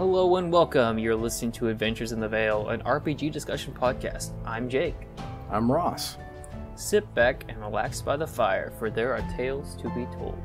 Hello and welcome. You're listening to Adventures in the Vale, an RPG discussion podcast. I'm Jake. I'm Ross. Sit back and relax by the fire, for there are tales to be told.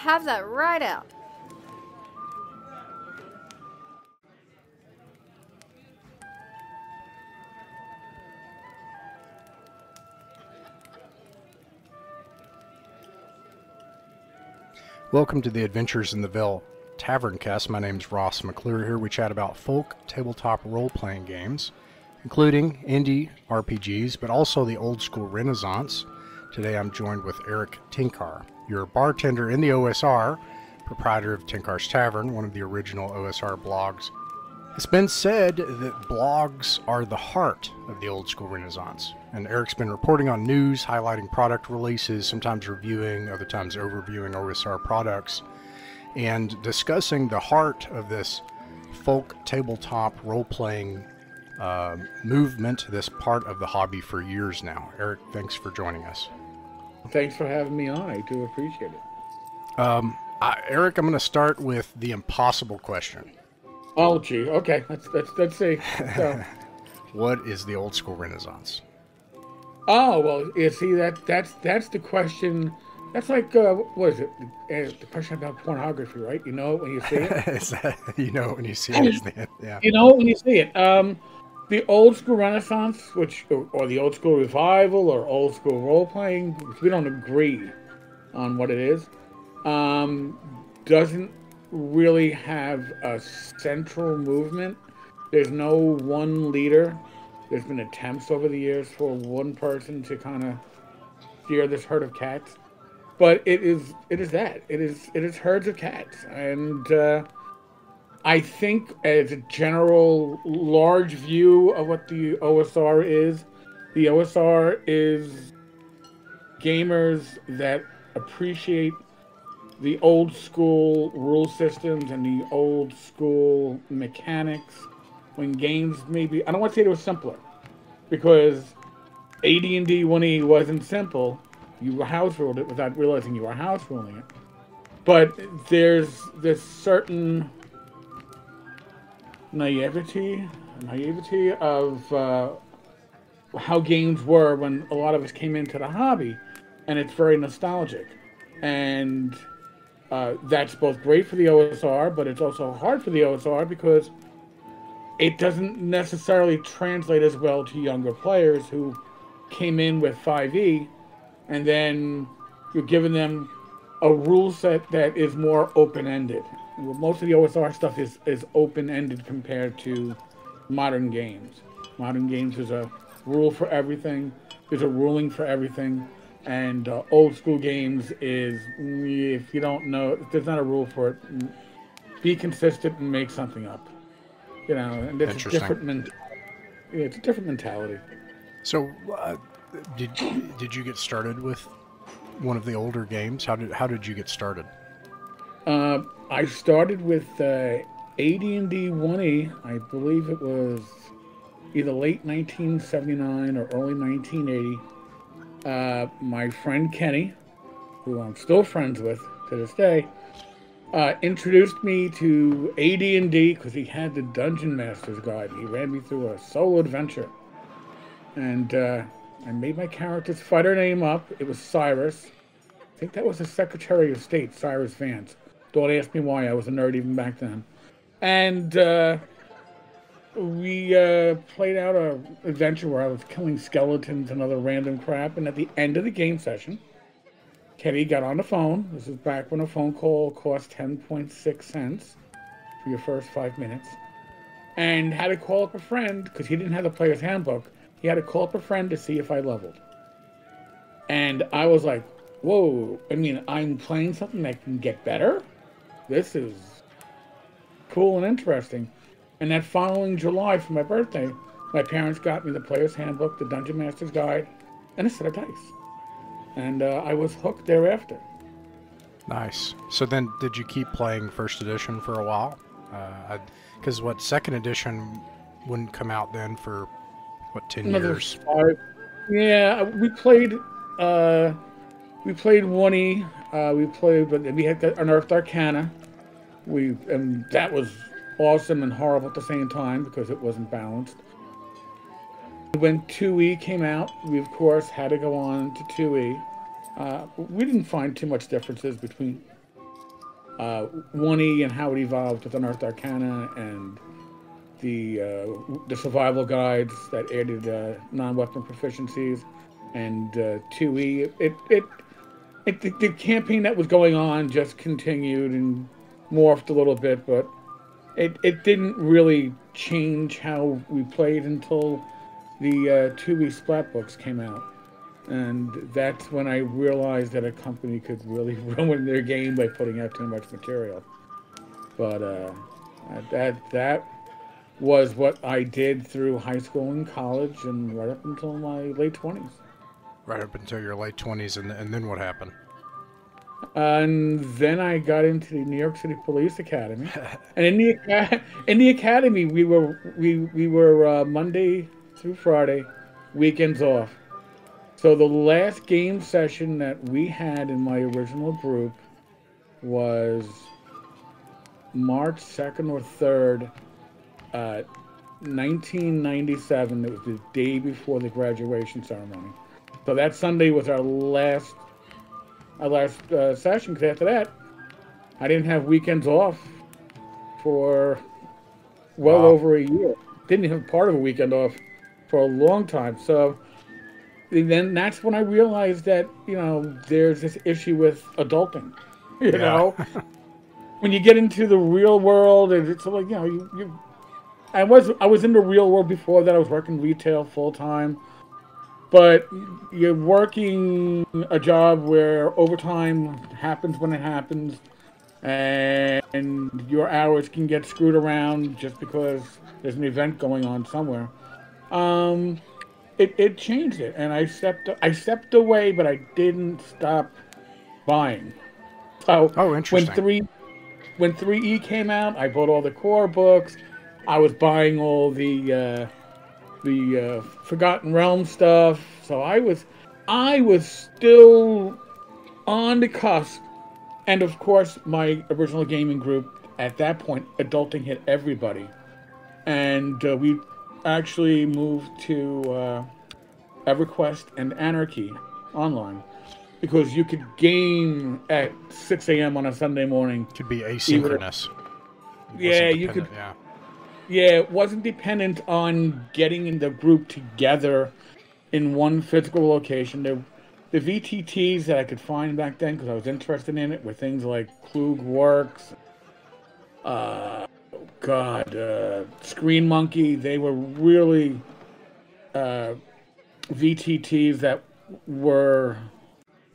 Have that right out. Welcome to the Adventures in the Vale Tavern Cast. My name is Ross McClure. Here we chat about folk tabletop role playing games, including indie RPGs, but also the old school Renaissance. Today I'm joined with Erik Tenkar, your bartender in the OSR, proprietor of Tenkar's Tavern, one of the original OSR blogs. It's been said that blogs are the heart of the old school Renaissance, and Erik's been reporting on news, highlighting product releases, sometimes reviewing, other times overviewing OSR products, and discussing the heart of this folk tabletop role playing uh, movement, this part of the hobby for years now. Erik, thanks for joining us. Thanks for having me on. I do appreciate it. Um, I, Erik, I'm going to start with the impossible question. Oh, gee. Okay. Let's let's let's see. So, What is the old school Renaissance? oh well, you see that that's that's the question. That's like uh, what is it? Uh, the question about pornography, right? You know it when you see it. That, you know when you see it, yeah. you know it when you see it. Um, the old school Renaissance, which or, the old school revival, or old school role playing, we don't agree on what it is, um, doesn't really have a central movement. There's no one leader. There's been attempts over the years for one person to kind of steer this herd of cats, but it is it is that it is it is herds of cats, and uh, I think as a general large view of what the OSR is, the OSR is gamers that appreciate the old school rule systems and the old school mechanics when games maybe I don't want to say they were simpler because AD&D 1E wasn't simple. You house ruled it without realizing you were house ruling it. But there's this certain naivety, naivety of uh, how games were when a lot of us came into the hobby, and it's very nostalgic, and uh, that's both great for the OSR, but it's also hard for the OSR because it doesn't necessarily translate as well to younger players who came in with 5e, and then you're giving them a rule set that is more open-ended. Well, most of the OSR stuff is, is open-ended compared to modern games. Modern games is a rule for everything. There's a ruling for everything. And uh, old school games is mm, if you don't know, there's not a rule for it, mm, be consistent and make something up. You know, and it's a different men- yeah, it's a different mentality. So, uh, did did you get started with one of the older games? How did how did you get started? Uh, I started with uh, AD&D 1E. I believe it was either late 1979 or early 1980. Uh, my friend Kenny, who I'm still friends with to this day, uh, introduced me to AD&D because he had the Dungeon Master's Guide. He ran me through a solo adventure, and uh, I made my character's fighter name up. It was Cyrus. I think that was the Secretary of State, Cyrus Vance. Don't ask me why. I was a nerd even back then. And uh, we uh, played out a adventure where I was killing skeletons and other random crap. And at the end of the game session, Kenny got on the phone. This is back when a phone call cost 10.6 cents for your first five minutes. And had to call up a friend because he didn't have the player's handbook. He had to call up a friend to see if I leveled. And I was like, whoa, I mean, I'm playing something that can get better? This is cool and interesting. And that following July for my birthday, my parents got me the Player's Handbook, the Dungeon Master's Guide, and a set of dice. And uh, I was hooked thereafter. Nice. So then, did you keep playing first edition for a while? Because what second edition wouldn't come out then for what ten Another years? five. Yeah, we played. Uh, we played one E. Uh, we played, but we had the Unearthed Arcana. We and that was awesome and horrible at the same time because it wasn't balanced. When 2E came out, we of course had to go on to 2E. Uh, we didn't find too much differences between uh, 1E and how it evolved with Unearthed Arcana and the uh, the survival guides that added uh, non-weapon proficiencies and uh, 2E. It it, it the, the campaign that was going on just continued and morphed a little bit, but it it didn't really change how we played until the uh, 2E splat books came out. And that's when I realized that a company could really ruin their game by putting out too much material. But uh, that that was what I did through high school and college and right up until my late 20s. Right up until your late twenties, and and then what happened? And then I got into the New York City Police Academy, and in the in the academy we were we we were uh, Monday through Friday, weekends off. So the last game session that we had in my original group was March second or third, uh, 1997. It was the day before the graduation ceremony. So that Sunday was our last our last uh, session because after that, I didn't have weekends off for well Wow. over a year. Didn't have part of a weekend off for a long time. So then that's when I realized that you know there's this issue with adulting. You Yeah. know, when you get into the real world, and it's like you know you. you I was I was in the real world before that. I was working retail full time but you're working a job where overtime happens when it happens and your hours can get screwed around just because there's an event going on somewhere. Um it, it changed it and i stepped i stepped away but i didn't stop buying. So Oh, interesting. when three when 3e came out i bought all the core books. I was buying all the uh the uh, Forgotten Realm stuff. So I was, I was still on the cusp, and of course my original gaming group at that point, adulting hit everybody, and uh, we actually moved to uh, EverQuest and Anarchy online because you could game at 6 a.m. on a Sunday morning. Could be asynchronous. Yeah, you could Yeah. Yeah, it wasn't dependent on getting in the group together in one physical location. The, the VTTs that I could find back then, because I was interested in it, were things like Klug Works, uh, God, uh, Screen Monkey. They were really uh, VTTs that were,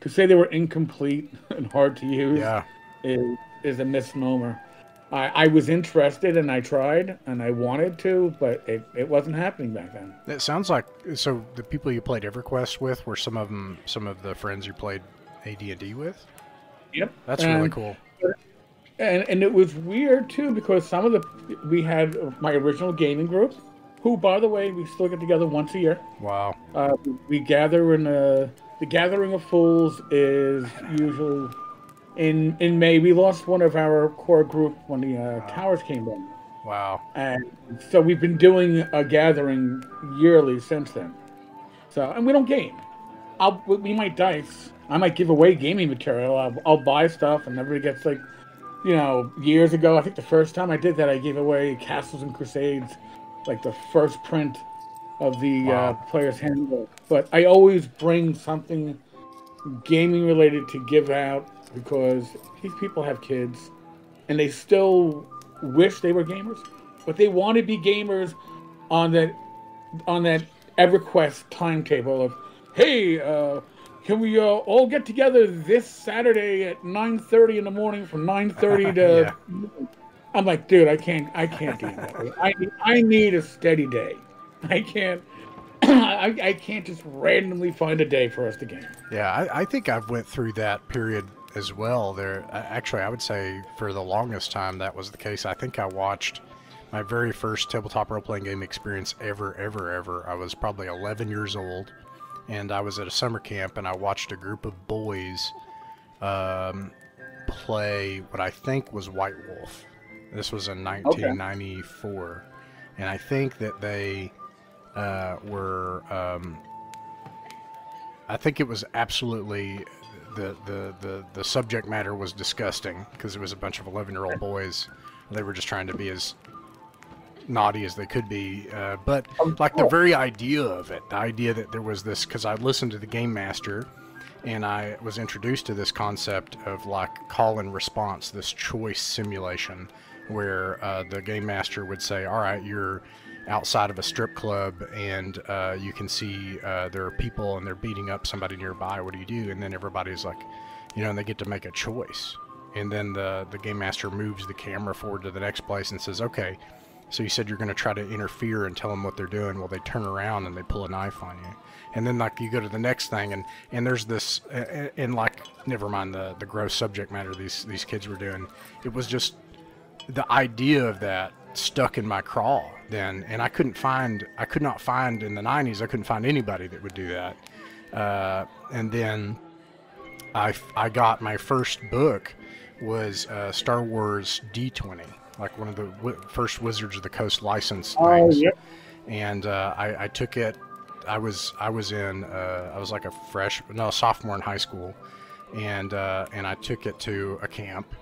to say they were incomplete and hard to use Yeah. is, is a misnomer. I, I was interested and I tried and I wanted to, but it, it wasn't happening back then. It sounds like so. The people you played EverQuest with were some of them. Some of the friends you played AD and D with. Yep. That's really cool. And and it was weird too because some of the we had my original gaming group, who by the way we still get together once a year. Wow. Uh, we gather in a, the Gathering of Fools is usual in in May. We lost one of our core group when the uh, towers came down. Wow. And so we've been doing a gathering yearly since then. So, and we don't game. I'll, we might dice. I might give away gaming material. I'll, I'll buy stuff, and everybody gets like, you know, years ago. I think the first time I did that, I gave away Castles and Crusades, like the first print of the uh, player's handbook. But I always bring something gaming related to give out because these people have kids and they still wish they were gamers, but they want to be gamers on that on that EverQuest timetable of, hey, uh, can we uh, all get together this Saturday at 9:30 in the morning from 9:30 to? I'm like, dude, I can't, I can't do that. I need, I need a steady day. I can't, I, I can't just randomly find a day for us to game. Yeah, I, I think I've went through that period as well. There, actually, I would say for the longest time that was the case. I think I watched my very first tabletop role playing game experience ever, ever, ever. I was probably 11 years old, and I was at a summer camp, and I watched a group of boys um, play what I think was White Wolf. This was in 1994, okay. and I think that they uh, were. Um, I think it was absolutely the, the, the, the subject matter was disgusting because it was a bunch of 11 year old boys. They were just trying to be as naughty as they could be. Uh, but like the very idea of it, the idea that there was this, because I listened to the Game Master and I was introduced to this concept of like call and response, this choice simulation where uh, the Game Master would say, All right, you're outside of a strip club and uh, you can see uh, there are people and they're beating up somebody nearby. What do you do? And then everybody's like, you know, and they get to make a choice. And then the, the game master moves the camera forward to the next place and says, okay, so you said you're going to try to interfere and tell them what they're doing. Well, they turn around and they pull a knife on you. And then like you go to the next thing and, and there's this, and like, never mind the, the gross subject matter these, these kids were doing. It was just the idea of that stuck in my craw then, and I couldn't find, I could not find in the 90s, I couldn't find anybody that would do that. Uh, and then I, I got my first book was uh, Star Wars D20, like one of the w- first Wizards of the Coast licensed oh, things. Yep. And uh, I, I, took it. I was I was in uh, I was like a fresh no sophomore in high school, and uh, and I took it to a camp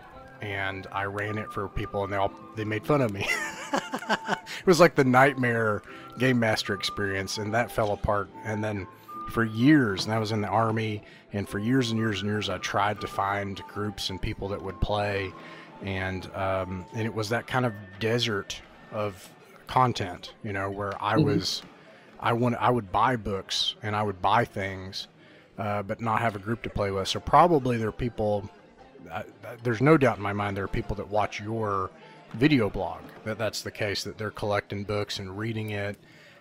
and I ran it for people, and they all they made fun of me. it was like the nightmare game master experience, and that fell apart. And then for years, and I was in the army, and for years and years and years, I tried to find groups and people that would play, and um, and it was that kind of desert of content, you know, where I mm-hmm. was, I want I would buy books and I would buy things, uh, but not have a group to play with. So probably there are people I, there's no doubt in my mind there are people that watch your video blog that that's the case that they're collecting books and reading it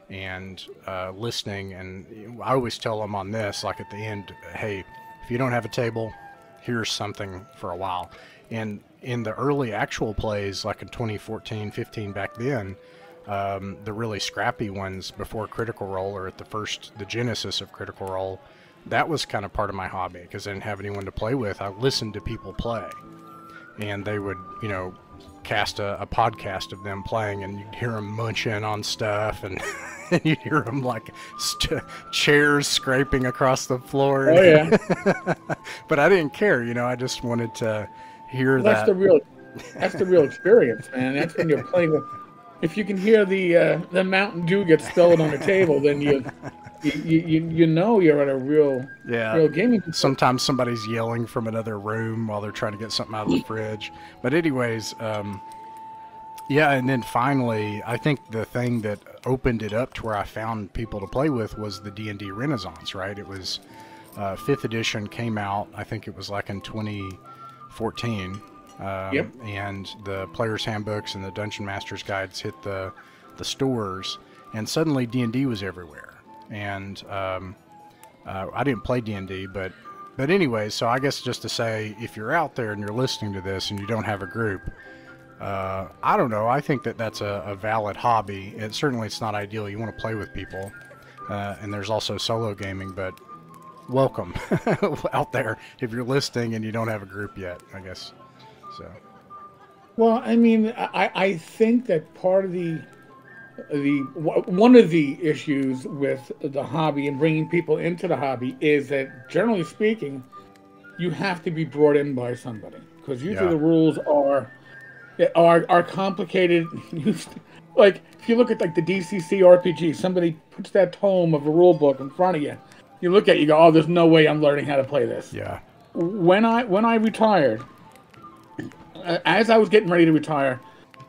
and uh, listening. And i always tell them on this like at the end hey if you don't have a table here's something for a while. And in the early actual plays like in 2014 15 back then um, the really scrappy ones before critical role or at the first the genesis of critical role that was kind of part of my hobby because I didn't have anyone to play with. I listened to people play, and they would, you know, cast a, a podcast of them playing, and you'd hear them munching on stuff, and, and you'd hear them like st- chairs scraping across the floor. Oh yeah. but I didn't care, you know. I just wanted to hear well, that. That's the real. That's the real experience, man. That's when you're playing with. If you can hear the uh, the Mountain Dew get spilled on the table, then you you, you, you know you're at a real yeah real gaming. Sometimes somebody's yelling from another room while they're trying to get something out of the fridge. But anyways, um, yeah, and then finally, I think the thing that opened it up to where I found people to play with was the D and D Renaissance. Right? It was uh, fifth edition came out. I think it was like in 2014. Um, yep. And the player's handbooks and the dungeon master's guides hit the the stores, and suddenly D and D was everywhere and um, uh, I didn't play D and D, but but anyway, so I guess just to say, if you're out there and you're listening to this and you don't have a group, uh, I don't know. I think that that's a, a valid hobby. It certainly it's not ideal. You want to play with people, uh, and there's also solo gaming. But welcome out there if you're listening and you don't have a group yet. I guess so. Well, I mean, I, I think that part of the the one of the issues with the hobby and bringing people into the hobby is that generally speaking you have to be brought in by somebody. Because usually yeah. the rules are are are complicated. Like if you look at like the DCC RPG somebody puts that tome of a rule book in front of you you look at it you go oh there's no way I'm learning how to play this. Yeah. When I when I retired as I was getting ready to retire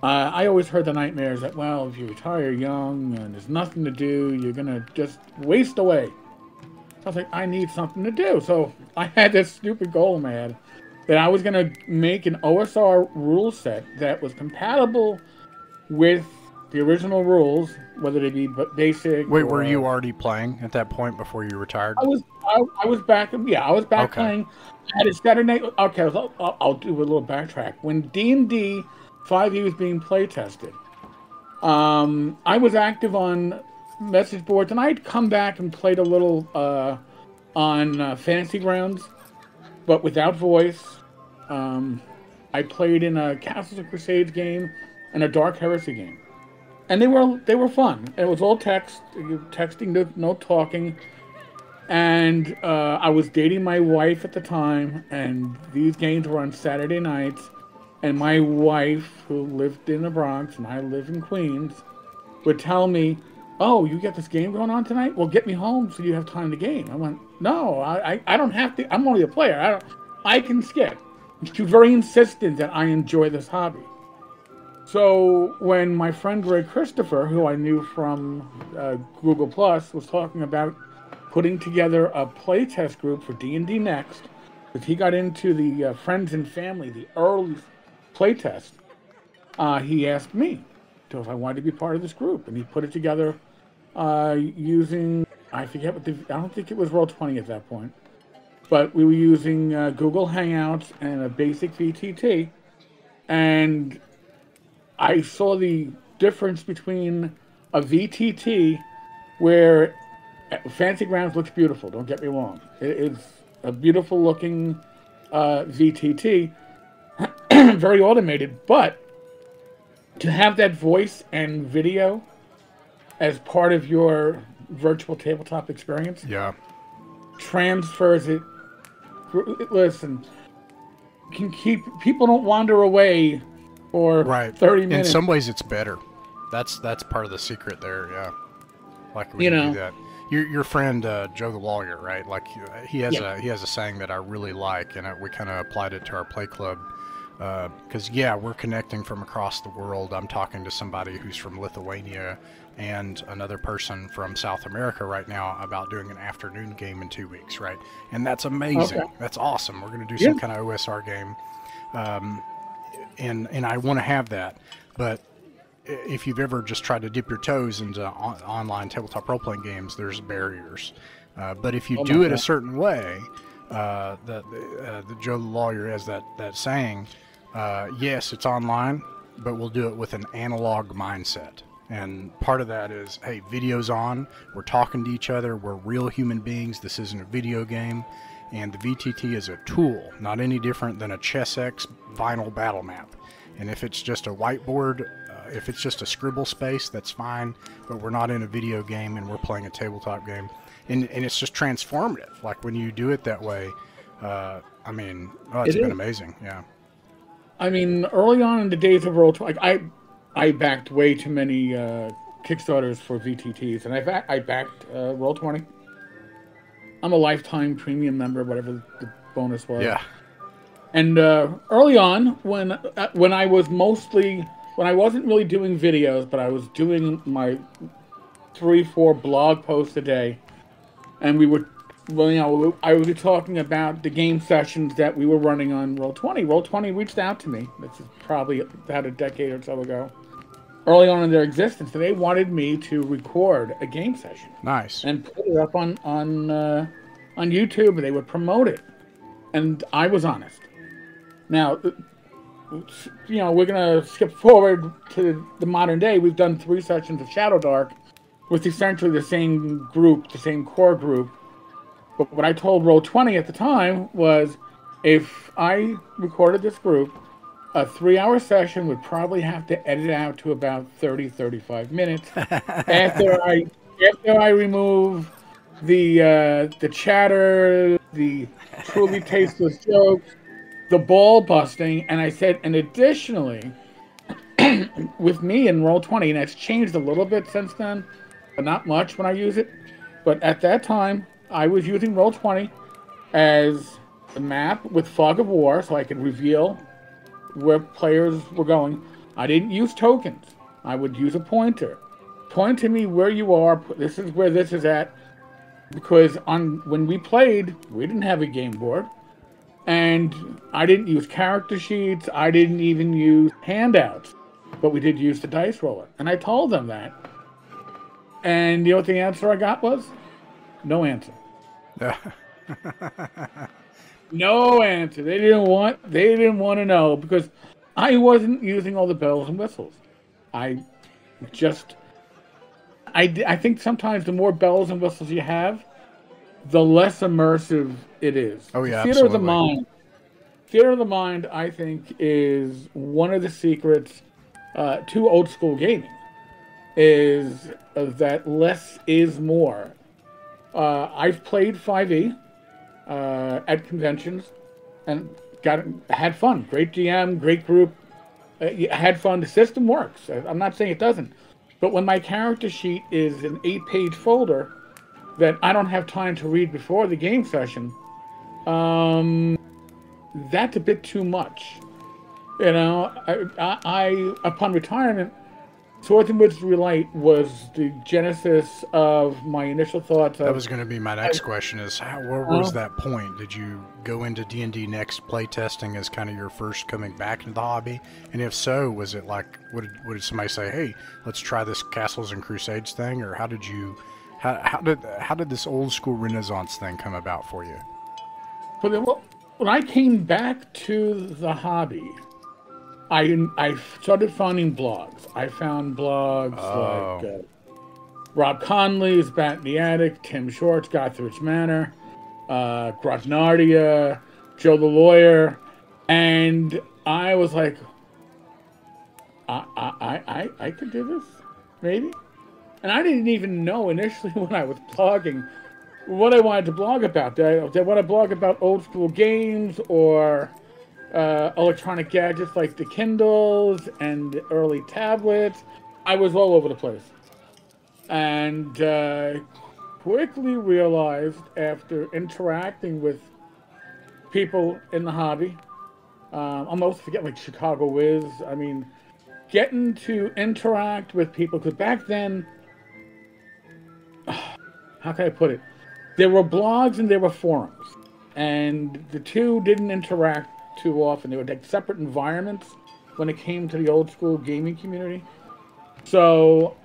uh, I always heard the nightmares that, well, if you retire young and there's nothing to do, you're going to just waste away. So I was like, I need something to do. So I had this stupid goal in my head. that I was going to make an OSR rule set that was compatible with the original rules, whether they be basic. Wait, were you already playing at that point before you retired? I was I, I was back. Yeah, I was back Okay. playing. I had a Saturday. Okay, I'll, I'll, I'll do a little backtrack. When D and D Five E was being play tested, um, I was active on message boards, and I'd come back and played a little uh, on uh, Fantasy Grounds, but without voice. Um, I played in a Castles of Crusades game and a Dark Heresy game, and they were they were fun. It was all text, texting, no talking and uh, I was dating my wife at the time, and these games were on Saturday nights. And my wife, who lived in the Bronx and I live in Queens, would tell me, "Oh, you got this game going on tonight? Well, get me home so you have time to game." I went, "No, I, I, don't have to. I'm only a player. I don't. I can skip." She was very insistent that I enjoy this hobby. So when my friend Ray Christopher, who I knew from uh, Google Plus, was talking about putting together a playtest group for D&D Next, because he got into the uh, friends and family, the early playtest, uh, he asked me to if I wanted to be part of this group, and he put it together uh, using I forget what the I don't think it was Roll Twenty at that point, but we were using uh, Google Hangouts and a basic VTT, and I saw the difference between a VTT where Fantasy Grounds looks beautiful. Don't get me wrong; it is a beautiful looking uh, VTT, very automated. But to have that voice and video as part of your virtual tabletop experience Yeah. transfers it. Listen, can keep people don't wander away for Right. thirty minutes. In some ways, it's better. That's that's part of the secret there. Yeah. Like when You know. do that. Your your friend uh, Joe the lawyer, right? Like he has Yeah. a he has a saying that I really like, and uh we kind of applied it to our play club. Because yeah, we're connecting from across the world. I'm talking to somebody who's from Lithuania and another person from South America right now about doing an afternoon game in two weeks, right? And that's amazing. Okay. That's awesome. We're going to do some kind of OSR game and and I want to have that. But if you've ever just tried to dip your toes into on- online tabletop role playing games, there's barriers. Uh, but if you Oh do it a certain way, uh, the, uh, the Joe the lawyer has that that saying. Uh, yes, it's online, but we'll do it with an analog mindset. And part of that is, hey, video's on. We're talking to each other. We're real human beings. This isn't a video game. And the VTT is a tool, not any different than a Chessex vinyl battle map. And if it's just a whiteboard, uh, if it's just a scribble space, that's fine. But we're not in a video game and we're playing a tabletop game. And, and it's just transformative. Like when you do it that way, uh, I mean, oh, it's It been is. amazing. Yeah. I mean, early on in the days of Roll Twenty, I I backed way too many uh, Kickstarters for VTTs, and I back, I backed uh, Roll Twenty. I'm a lifetime premium member, whatever the bonus was. Yeah. And uh, early on, when uh, when I was mostly when I wasn't really doing videos, but I was doing my three four blog posts a day, and we would, well, you know, I would be talking about the game sessions that we were running on Roll Twenty. Roll Twenty reached out to me. This is probably about a decade or so ago. Early on in their existence, they wanted me to record a game session Nice. and put it up on on uh, on YouTube. They would promote it, and I was honest. Now, uh, you know, we're gonna skip forward to the modern day. We've done three sessions of Shadowdark with essentially the same group, the same core group. But what I told Roll Twenty at the time was, if I recorded this group, a three-hour session would probably have to edit out to about 30, 35 minutes after I after I remove the uh, the chatter, the truly tasteless jokes, the ball busting, and I said, and additionally, with me in Roll Twenty, and it's changed a little bit since then, but not much when I use it. But at that time, I was using Roll Twenty as the map with Fog of War, so I could reveal where players were going. I didn't use tokens. I would use a pointer. Point to me where you are. This is where this is at. Because on when we played, we didn't have a game board, and I didn't use character sheets. I didn't even use handouts, but we did use the dice roller. And I told them that. And you know what the answer I got was? No answer. no answer. They didn't want. They didn't want to know because I wasn't using all the bells and whistles. I just. I, I think sometimes the more bells and whistles you have, the less immersive it is. Oh yeah, theater absolutely. of the mind. Theater of the mind, I think, is one of the secrets uh, to old school gaming. Is that less is more. Uh, I've played 5e uh, at conventions and got had fun. Great GM, great group. Uh, had fun. The system works. I'm not saying it doesn't, but when my character sheet is an eight-page folder that I don't have time to read before the game session, um, that's a bit too much. You know, I, I, I upon retirement, Swords and Wizardry Light was the genesis of my initial thoughts. Of, That was going to be my next question: Is how, where was that point? Did you go into D and D next playtesting as kind of your first coming back into the hobby? And if so, was it like would did somebody say? Hey, let's try this Castles and Crusades thing, or how did you? How, how did how did this old school Renaissance thing come about for you? Well, when I came back to the hobby, I I started finding blogs. I found blogs Oh. like uh, Rob Conley's Bat in the Attic, Tim Short's Gothridge Manor, uh, Joe the Lawyer, and I was like, I I I I, I could do this, maybe. And I didn't even know initially when I was blogging what I wanted to blog about. Did I, did I want to blog about old school games or uh, electronic gadgets like the Kindles and early tablets? I was all over the place. And uh, quickly realized after interacting with people in the hobby, um, I'm almost forget like Chicago Wiz. I mean, getting to interact with people because back then, how can I put it? There were blogs and there were forums, and the two didn't interact too often. They were like separate environments when it came to the old school gaming community. So,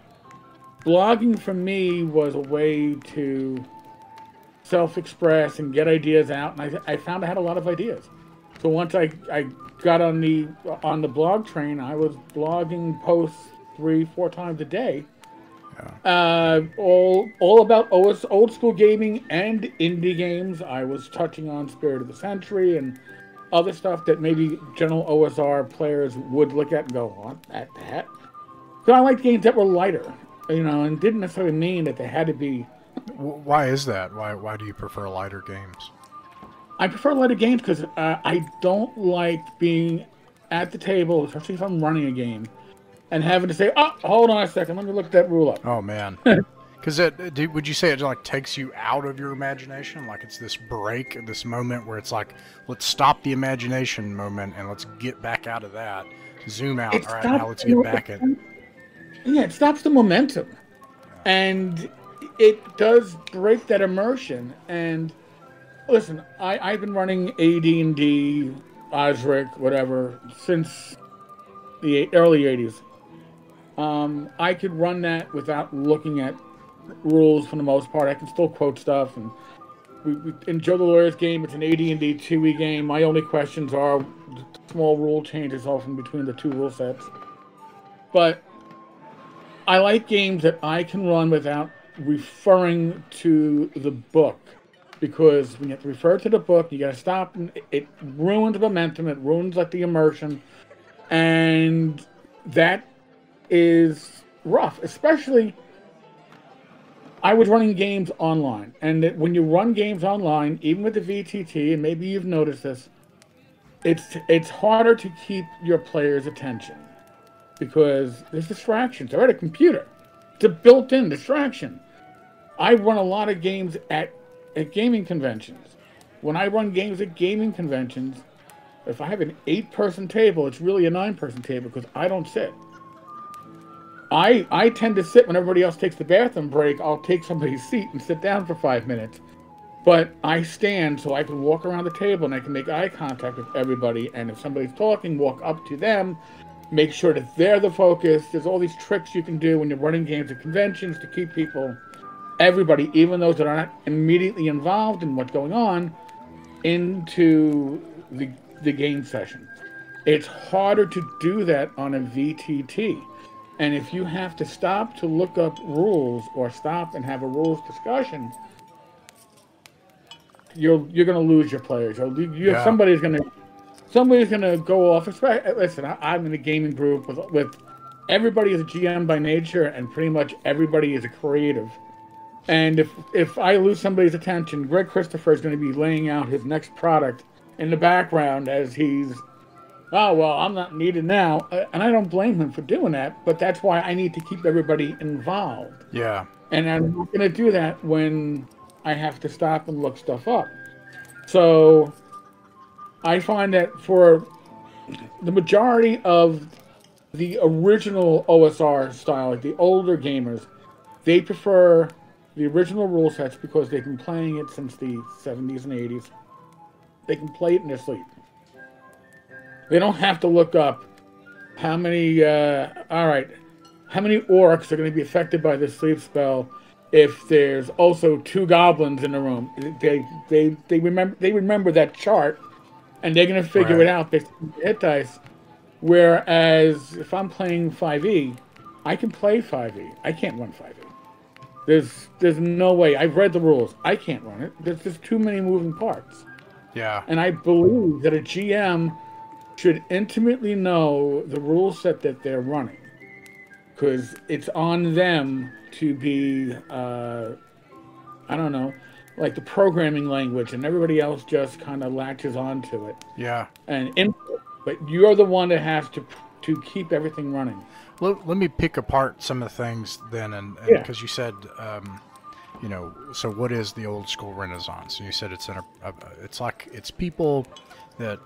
blogging for me was a way to self-express and get ideas out, and I, I found I had a lot of ideas. So once I, I got on the on the blog train, I was blogging posts three four times a day. Uh, all all about OS, old school gaming and indie games. I was touching on Spirit of the Century and other stuff that maybe general OSR players would look at and go, "What at that?" So I liked games that were lighter, you know, and didn't necessarily mean that they had to be Why is that? Why why do you prefer lighter games? I prefer lighter games because uh, I don't like being at the table, especially if I'm running a game, and having to say, "Oh, hold on a second, let me look that rule up." Oh man. Because it, would you say it like takes you out of your imagination? Like it's this break, this moment where it's like, let's stop the imagination moment and let's get back out of that. Zoom out. It All right, now let's get back in. Yeah, it stops the momentum, and it does break that immersion. And listen, I, I've been running AD and D, Osric, whatever, since the early '80s. Um, I could run that without looking at rules for the most part. I can still quote stuff and. We, we, the Lawyer's game, it's an AD&D 2e game. My only questions are small rule changes often between the two rule sets. But I like games that I can run without referring to the book. Because when you have to refer to the book, you gotta stop and it, it ruins momentum, it ruins like the immersion. And that is rough, especially I was running games online, and when you run games online, even with the VTT, and maybe you've noticed this, it's it's harder to keep your players' attention because there's distractions. They're at a computer. It's a built-in distraction. I run a lot of games at at gaming conventions. When I run games at gaming conventions, if I have an eight-person table, it's really a nine-person table because I don't sit. I I tend to sit when everybody else takes the bathroom break. I'll take somebody's seat and sit down for five minutes. but I stand so I can walk around the table and I can make eye contact with everybody. And if somebody's talking, walk up to them, make sure that they're the focus. There's all these tricks you can do when you're running games at conventions to keep people, everybody, even those that are not immediately involved in what's going on, into the, the game session. It's harder to do that on a VTT. And if you have to stop to look up rules or stop and have a rules discussion, you're you're gonna lose your players. You're, you're, Yeah. Somebody's gonna somebody's gonna go off. Especially, uh, listen, I, I'm in a gaming group with with everybody is a GM by nature, and pretty much everybody is a creative. And if if I lose somebody's attention, Greg Christopher is going to be laying out his next product in the background as he's, oh well, I'm not needed now, Uh, and I don't blame him for doing that. But that's why I need to keep everybody involved. Yeah. And I'm not going to do that when I have to stop and look stuff up. So I find that for the majority of the original OSR style, like the older gamers, they prefer the original rule sets because they've been playing it since the 70s and 80s. They can play it in their sleep. They don't have to look up how many, uh, all right, how many orcs are going to be affected by this sleep spell if there's also two goblins in the room. They they they remember they remember that chart, and they're going to figure Right. it out based on hit dice. Whereas if I'm playing 5e, I can play 5e. I can't run 5e. There's there's no way. I've read the rules. I can't run it. There's just too many moving parts. Yeah. And I believe that a GM should intimately know the rule set that they're running. Because it's on them to be, uh, I don't know, like the programming language, and everybody else just kind of latches onto it Yeah. and input. But you're the one that has to to keep everything running. Let, let me pick apart some of the things then, and Yeah. because you said, um, you know, so what is the old school Renaissance? And you said it's in a, a it's like it's people that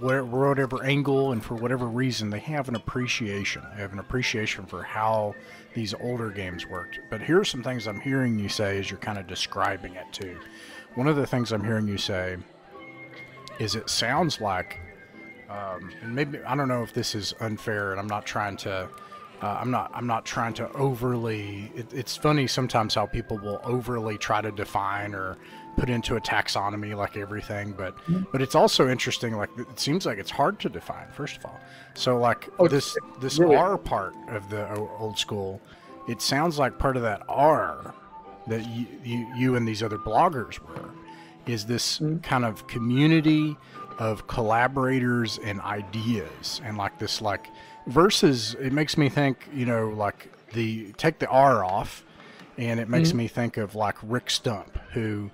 whatever angle and for whatever reason they have an appreciation. They have an appreciation for how these older games worked. But here are some things I'm hearing you say as you're kind of describing it too. One of the things I'm hearing you say is it sounds like um, and maybe I don't know if this is unfair, and I'm not trying to. Uh, I'm not. I'm not trying to overly. It, it's funny sometimes how people will overly try to define or put into a taxonomy like everything, but hmm. but it's also interesting. Like it seems like it's hard to define. First of all, so like Oh, this this really? R part of the o- old school, it sounds like part of that R that you you, you and these other bloggers were is this hmm. kind of community of collaborators and ideas and like this like versus it makes me think you know like the take the r off and it makes hmm. me think of like rick stump who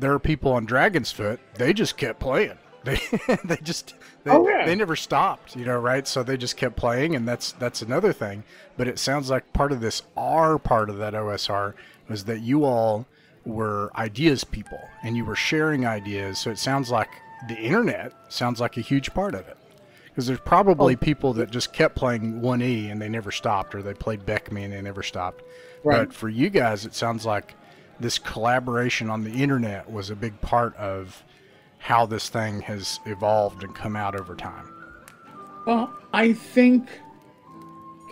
there are people on dragon's foot they just kept playing. They they just they, Oh, yeah. they never stopped you know right? So they just kept playing and that's that's another thing. But it sounds like part of this r part of that osr was that you all were ideas people and you were sharing ideas. So it sounds like the internet sounds like a huge part of it. Because there's probably oh. people that just kept playing 1e and they never stopped or they played BECMI and they never stopped. Right. but for you guys it sounds like this collaboration on the internet was a big part of how this thing has evolved and come out over time. Well, I think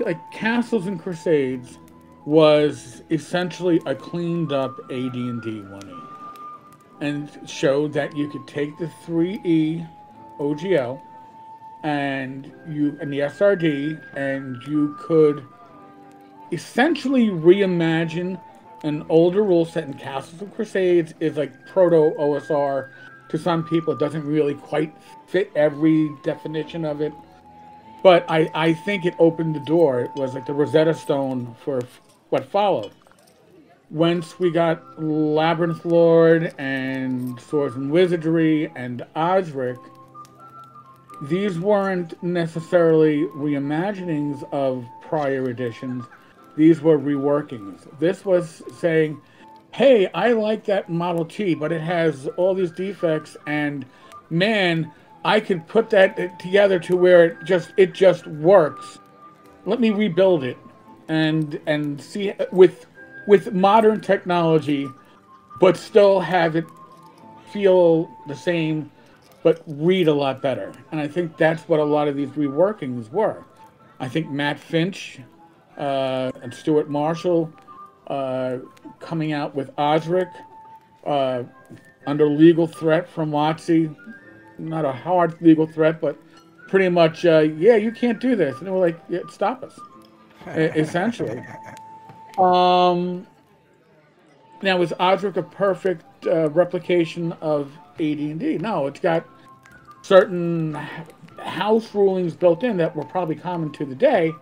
like Castles and Crusades was essentially a cleaned up AD&D 1E and showed that you could take the 3E OGL and you and the SRD and you could essentially reimagine an older rule set in Castles and Crusades is like proto OSR to some people it doesn't really quite fit every definition of it but I, I think it opened the door. It was like the Rosetta Stone for what followed. Once we got Labyrinth Lord and Swords and Wizardry and Osric, these weren't necessarily reimaginings of prior editions. These were reworkings. This was saying, hey, I like that Model T, but it has all these defects, and man, I could put that together to where it just it just works. Let me rebuild it, and and see with with modern technology, but still have it feel the same, but read a lot better. And I think that's what a lot of these reworkings were. I think Matt Finch uh, and Stuart Marshall uh, coming out with Osric uh, under legal threat from WotC. Not a hard legal threat, but pretty much, uh, yeah, you can't do this. And we're like, yeah, stop us, essentially. Um, now, is Osric a perfect uh, replication of AD&D? No, it's got certain house rulings built in that were probably common to the day,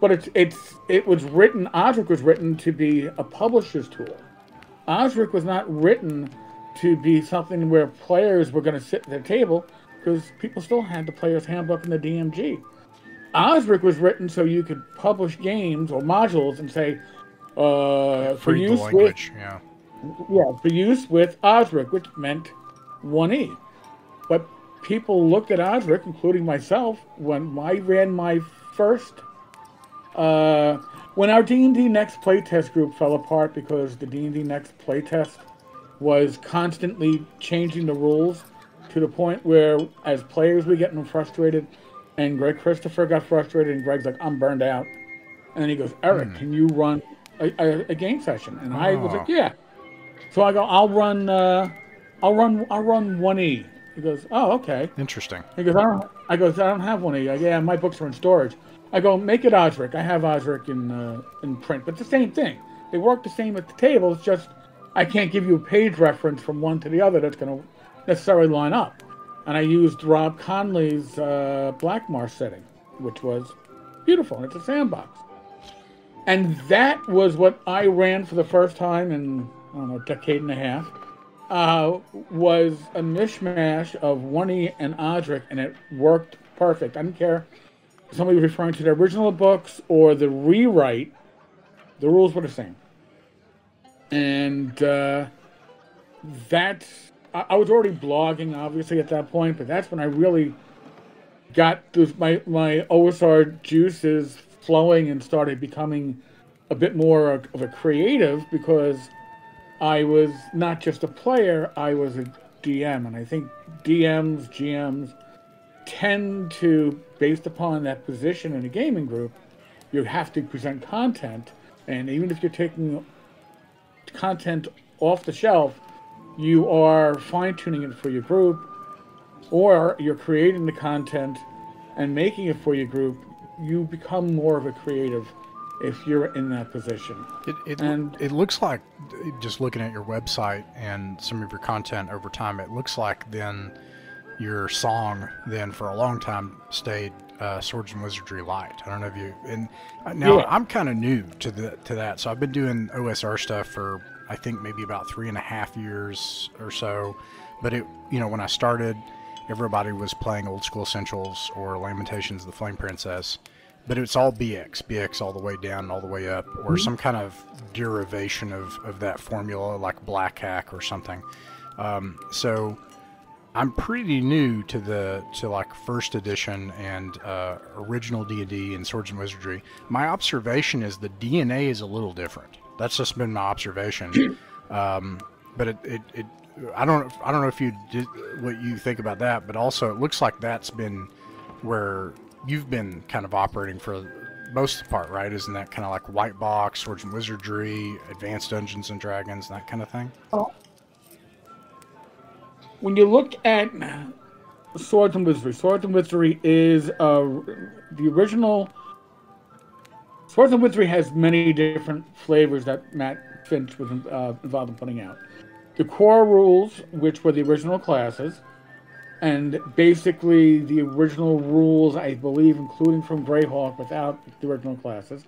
but it's it's it was written. Osric was written to be a publisher's tool. Osric was not written to be something where players were going to sit at the table because people still had the player's handbook and the DMG. Osric was written so you could publish games or modules and say, uh, for use language. with Yeah. yeah, for use with Osric, which meant 1E. But people looked at Osric, including myself, when I ran my first. Uh, when our D&D Next playtest group fell apart because the D&D Next playtest was constantly changing the rules to the point where, as players, we getting frustrated, and Greg Christopher got frustrated, and Greg's like, "I'm burned out," and then he goes, "Erik, can you run a, a, a game session?" And I was like, Oh. "Yeah." So I go, "I'll run, uh, I'll run, I'll run one E." He goes, "Oh, okay." Interesting. He goes, I don't, I goes, I don't have one E." I go, yeah, my books are in storage. I go, make it Osric. I have Osric in uh, in print, but the same thing. They work the same at the table. It's just I can't give you a page reference from one to the other that's going to necessarily line up. And I used Rob Conley's uh, Blackmarsh setting, which was beautiful. And it's a sandbox. And that was what I ran for the first time in I don't know, a decade and a half uh, was a mishmash of One-E and Osric, and it worked perfect. I didn't care somebody referring to the original books or the rewrite, the rules were the same. And uh, that's, I, I was already blogging, obviously, at that point, but that's when I really got my, my OSR juices flowing and started becoming a bit more of a creative because I was not just a player, I was a DM. And I think DMs, GMs tend to, based upon that position in a gaming group, you have to present content. And even if you're taking content off the shelf, you are fine tuning it for your group, or you're creating the content and making it for your group. You become more of a creative if you're in that position. It, it, And- it looks like, just looking at your website and some of your content over time, it looks like then your song then for a long time stayed uh, Swords and Wizardry Light. I don't know if you and now Yeah. I'm kind of new to the to that, so I've been doing OSR stuff for I think maybe about three and a half years or so. But it you know when I started, everybody was playing Old School Essentials or Lamentations of the Flame Princess. But it's all BX, BX all the way down and all the way up, or some kind of derivation of, of that formula, like Black Hack or something. Um, so I'm pretty new to the to like first edition and uh, original D and D and Swords and Wizardry. My observation is the DNA is a little different. That's just been my observation. um, but it, it, it I don't I don't know if you did what you think about that, but also it looks like that's been where you've been kind of operating for most of the part, right? Isn't that kind of like White Box, Swords and Wizardry, Advanced Dungeons and Dragons, that kind of thing? When you look at Swords and Wizardry, Swords and Wizardry is uh, the original. Swords and Wizardry has many different flavors that Matt Finch was uh, involved in putting out. The core rules, which were the original classes, and basically the original rules, I believe, including from Greyhawk without the original classes.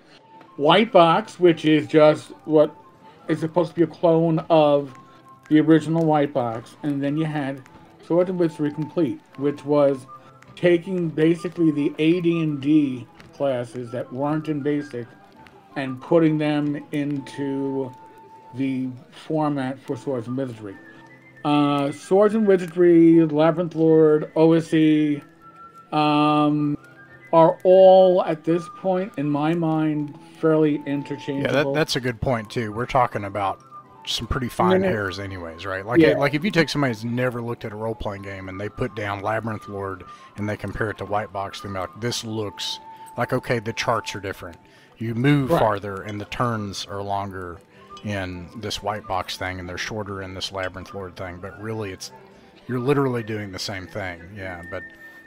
White Box, which is just what is supposed to be a clone of the original white box, and then you had Swords and Wizardry Complete, which was taking basically the AD&D classes that weren't in Basic and putting them into the format for Swords and Wizardry. Uh, Swords and Wizardry, Labyrinth Lord, OSE, um, are all at this point, in my mind, fairly Yeah, interchangeable. that, that's a good point too. We're talking about some pretty fine hairs, anyways, right? Like, Yeah. like if you take somebody who's never looked at a role playing game and they put down Labyrinth Lord and they compare it to White Box, they're like, this looks like okay, the charts are different. You move Right. farther and the turns are longer in this White Box thing, and they're shorter in this Labyrinth Lord thing. But really, it's you're literally doing the same thing. Yeah, but.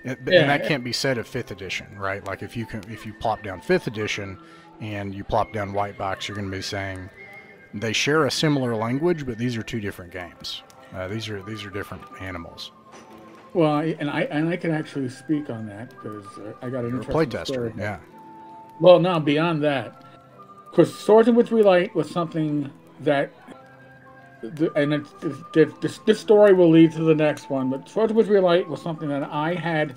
It, Yeah, and that it- can't be said of fifth edition, right? Like if you can, if you plop down fifth edition, and you plop down white box, you're going to be saying they share a similar language, but these are two different games. Uh, these are these are different animals. Well, I- and I and I can actually speak on that because I got an You're a interesting playtester, story. yeah. Well, now beyond that, because Swords and Wizardry Light was something that, and it's, this, this, this story will lead to the next one, but Swords and Wizardry Light was something that I had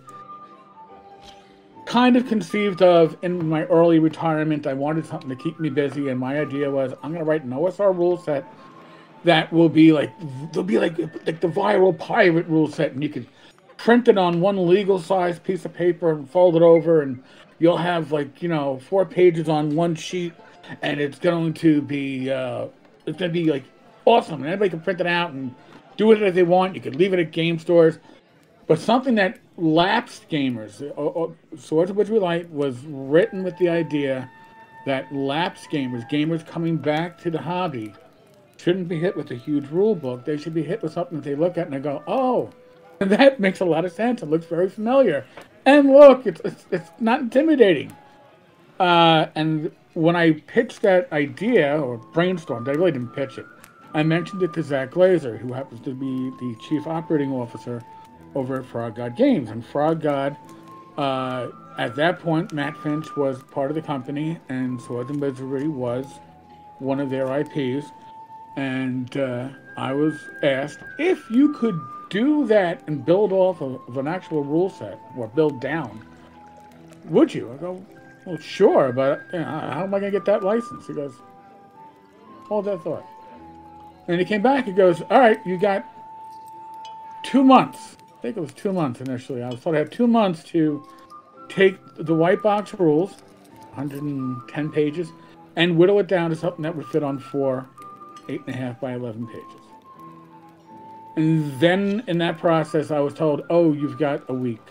kind of conceived of in my early retirement. I wanted something to keep me busy, and my idea was I'm going to write an OSR rule set that will be like, they'll be like, like the viral pirate rule set, and you can print it on one legal size piece of paper and fold it over and you'll have like you know four pages on one sheet and it's going to be uh, it's going to be like awesome. And everybody can print it out and do it as they want. You could leave it at game stores. But something that lapsed gamers uh, uh, swords of wizardry light was written with the idea that lapsed gamers gamers coming back to the hobby shouldn't be hit with a huge rule book they should be hit with something that they look at and they go oh that makes a lot of sense. It looks very familiar. And look, it's, it's, it's not intimidating. Uh, and when I pitched that idea, or brainstormed, I really didn't pitch it. I mentioned it to Zach Glazar, who happens to be the chief operating officer over at Frog God Games. And Frog God, uh, at that point, Matt Finch was part of the company, and Swords and Wizardry was one of their IPs. And uh, I was asked if you could do that and build off of, of an actual rule set or build down, would you? I go, well, sure, but you know, how am I going to get that license? He goes, hold that thought. And he came back. He goes, all right, you got two months. I think it was two months initially. I was told I had two months to take the white box rules, 110 pages, and whittle it down to something that would fit on four eight and a half by 11 pages. And then in that process, I was told, oh, you've got a week.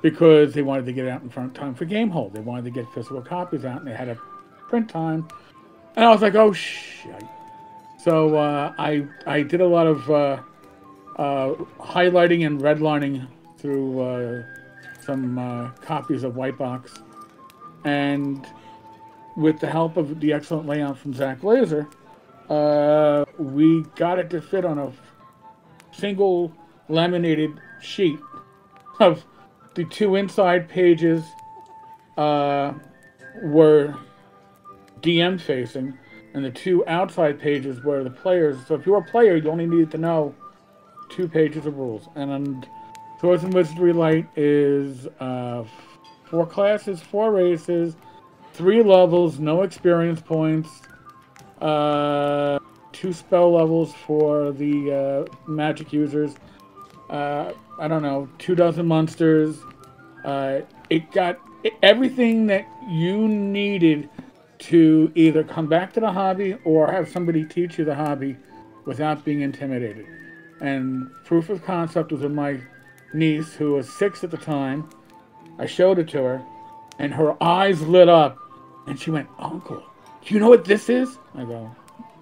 Because they wanted to get out in front time for game hold. They wanted to get physical copies out and they had a print time. And I was like, oh, shit. So uh, I, I did a lot of uh, uh, highlighting and redlining through uh, some uh, copies of White Box. And with the help of the excellent layout from Zach Glazar, uh, we got it to fit on a single laminated sheet of the two inside pages uh, were DM facing, and the two outside pages were the players. So if you're a player, you only needed to know two pages of rules. And Swords and Wizardry Light is uh, four classes, four races, three levels, no experience points. Uh, two spell levels for the uh, magic users. Uh, I don't know, two dozen monsters. Uh, it got everything that you needed to either come back to the hobby or have somebody teach you the hobby without being intimidated. And proof of concept was with my niece, who was six at the time. I showed it to her, and her eyes lit up, and she went, "Uncle, do you know what this is?" I go,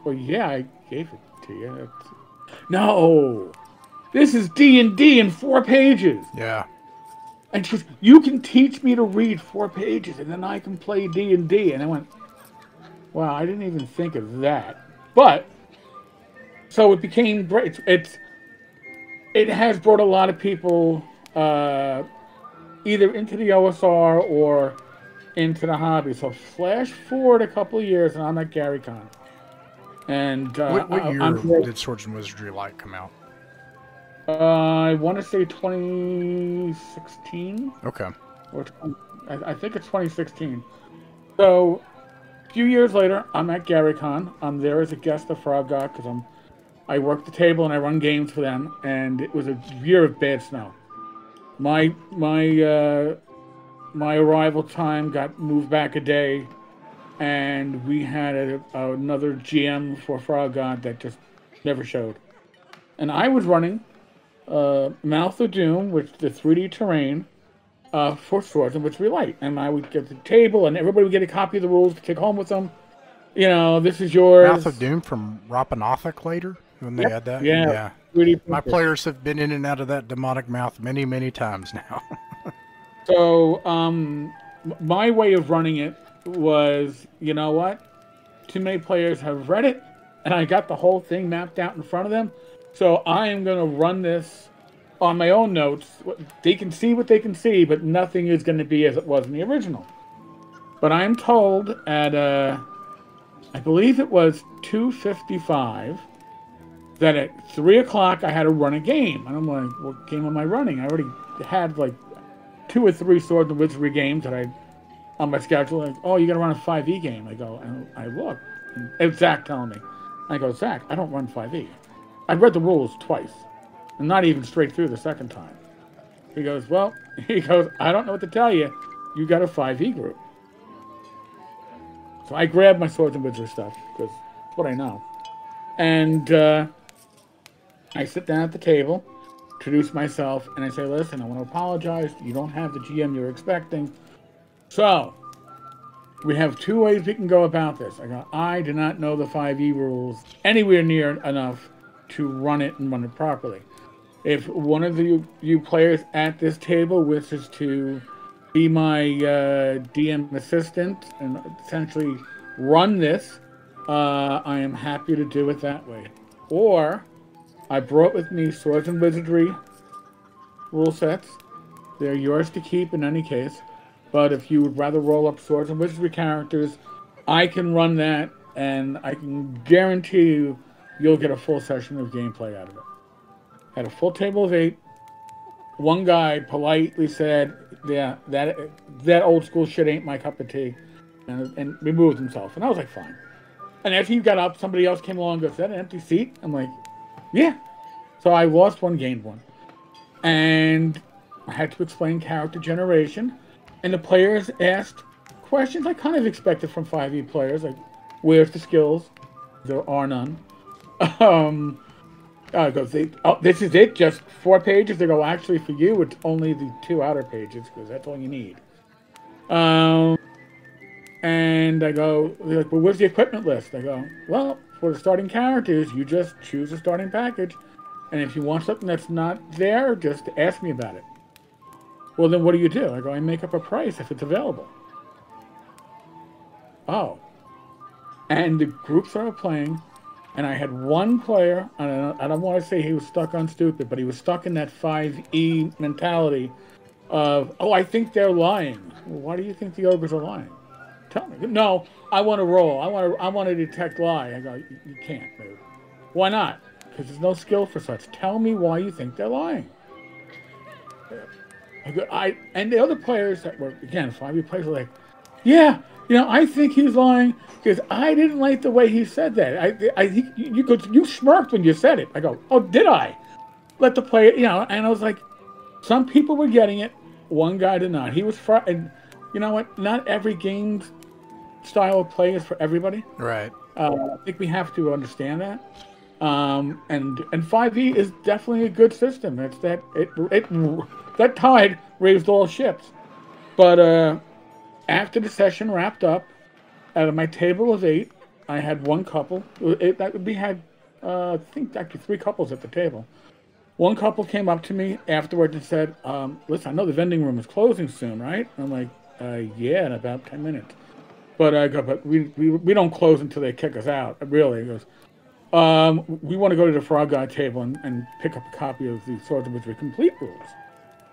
"Well, yeah, I gave it to you." It's... No, this is D and D in four pages. Yeah. And she goes, "You can teach me to read four pages, and then I can play D and D." And I went, "Wow, I didn't even think of that." But so it became great. It's, it's it has brought a lot of people uh, either into the OSR or into the hobby. So flash forward a couple of years, and I'm at GaryCon. And uh, What, what year did Swords and Wizardry Light come out? uh, I want to say 2016. Okay. or 20, I, I think it's 2016. So, a few years later, I'm at GaryCon. I'm there as a guest of Frog God because I'm I work the table and I run games for them. And it was a year of bad snow. My my uh, my arrival time got moved back a day and we had a, another GM for Frog God that just never showed. And I was running uh, Mouth of Doom, which the 3D terrain uh, for Swords and Wizardry Light. And I would get the table, and everybody would get a copy of the rules to take home with them. You know, this is yours. Mouth of Doom from Rappan Athuk later when they Yep. had that. Yeah. 3D My players have been in and out of that demonic mouth many, many times now. So, um, my way of running it was, you know what? Too many players have read it, and I got the whole thing mapped out in front of them. So I am going to run this on my own notes. They can see what they can see, but nothing is going to be as it was in the original. But I'm told at, uh, I believe it was 255, that at 3 o'clock I had to run a game. And I'm like, what game am I running? I already had like two or three Sword and Wizardry games that I on my schedule. Like, oh, you got to run a 5e game. I go, and I look. And it's Zach telling me. I go, Zach, I don't run 5e. I read the rules twice, and not even straight through the second time. He goes, well, he goes, I don't know what to tell you. You got a 5e group. So I grabbed my Swords and Wizardry stuff because it's what I know. And uh, I sit down at the table introduce myself, and I say, listen, I want to apologize. You don't have the GM you're expecting. So, we have two ways we can go about this. I go, I do not know the 5e rules anywhere near enough to run it and run it properly. If one of you, you players at this table wishes to be my uh, DM assistant and essentially run this, uh, I am happy to do it that way. Or, I brought with me Swords and Wizardry rule sets. They're yours to keep in any case. But if you would rather roll up Swords and Wizardry characters, I can run that, and I can guarantee you, you'll get a full session of gameplay out of it. Had a full table of eight. One guy politely said, "Yeah, that that old school shit ain't my cup of tea," and, and removed himself. And I was like, "Fine." And as he got up, somebody else came along and goes, "Is that an empty seat?" I'm like, yeah. So I lost one, gained one. And I had to explain character generation. And the players asked questions I kind of expected from 5e players, like, where's the skills? There are none. Um, uh, goes, they, oh, this is it, just four pages? They go, actually, for you, it's only the two outer pages, because that's all you need. Um, and I go, they're like, well, where's the equipment list? I go, well, for the starting characters, you just choose a starting package. And if you want something that's not there, just ask me about it. Well, then what do you do? I go, I make up a price if it's available. Oh. And the group started playing, and I had one player, and I don't, I don't want to say he was stuck on stupid, but he was stuck in that 5E mentality of, oh, I think they're lying. Well, why do you think the ogres are lying? Tell me. No, I want to roll. I want to. I want to detect lie. I go. You can't. Why not? Because there's no skill for such. Tell me why you think they're lying. I go. I and the other players that were again five players were like, yeah, you know, I think he's lying because I didn't like the way he said that. I I think you, you smirked when you said it. I go. Oh, did I? Let the player. You know. And I was like, some people were getting it. One guy did not. He was fr- and you know what? Not every game style of play is for everybody. right. Uh, I think we have to understand that. Um, and and 5e is definitely a good system. It's that it it that tide raised all ships. But uh, after the session wrapped up, out of my table of eight, I had one couple. It, that we had, uh, I think actually three couples at the table. One couple came up to me afterwards and said, um, "Listen, I know the vending room is closing soon, right?" I'm like, uh, "Yeah, in about ten minutes." But I go, "But we, we we don't close until they kick us out." Really, he goes, um, "We want to go to the Frog God table and, and pick up a copy of the Swords of Wizardry Complete rules."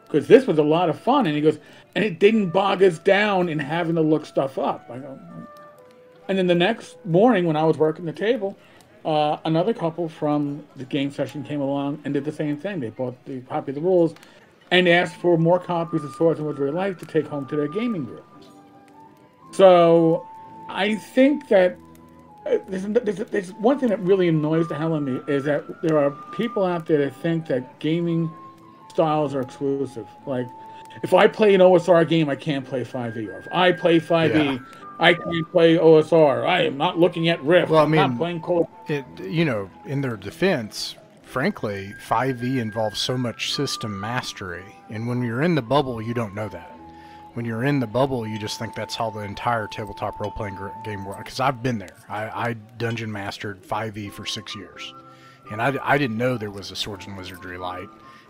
Because this was a lot of fun, and he goes, and it didn't bog us down in having to look stuff up. I go, and then the next morning, when I was working the table, uh, another couple from the game session came along and did the same thing. They bought the copy of the rules and asked for more copies of Swords and Wizardry Light to take home to their gaming group. So I think that uh, there's, there's, there's one thing that really annoys the hell out of me is that there are people out there that think that gaming styles are exclusive. Like, if I play an OSR game, I can't play 5e. Or if I play 5e, Yeah. I can't play OSR. I am not looking at Rift. Well, I I'm not mean- playing Cold. it you know in their defense frankly 5e involves so much system mastery and when you're in the bubble you don't know that when you're in the bubble you just think that's how the entire tabletop role-playing gr- game works because i've been there I, I dungeon mastered 5e for six years and I, I didn't know there was a swords and wizardry light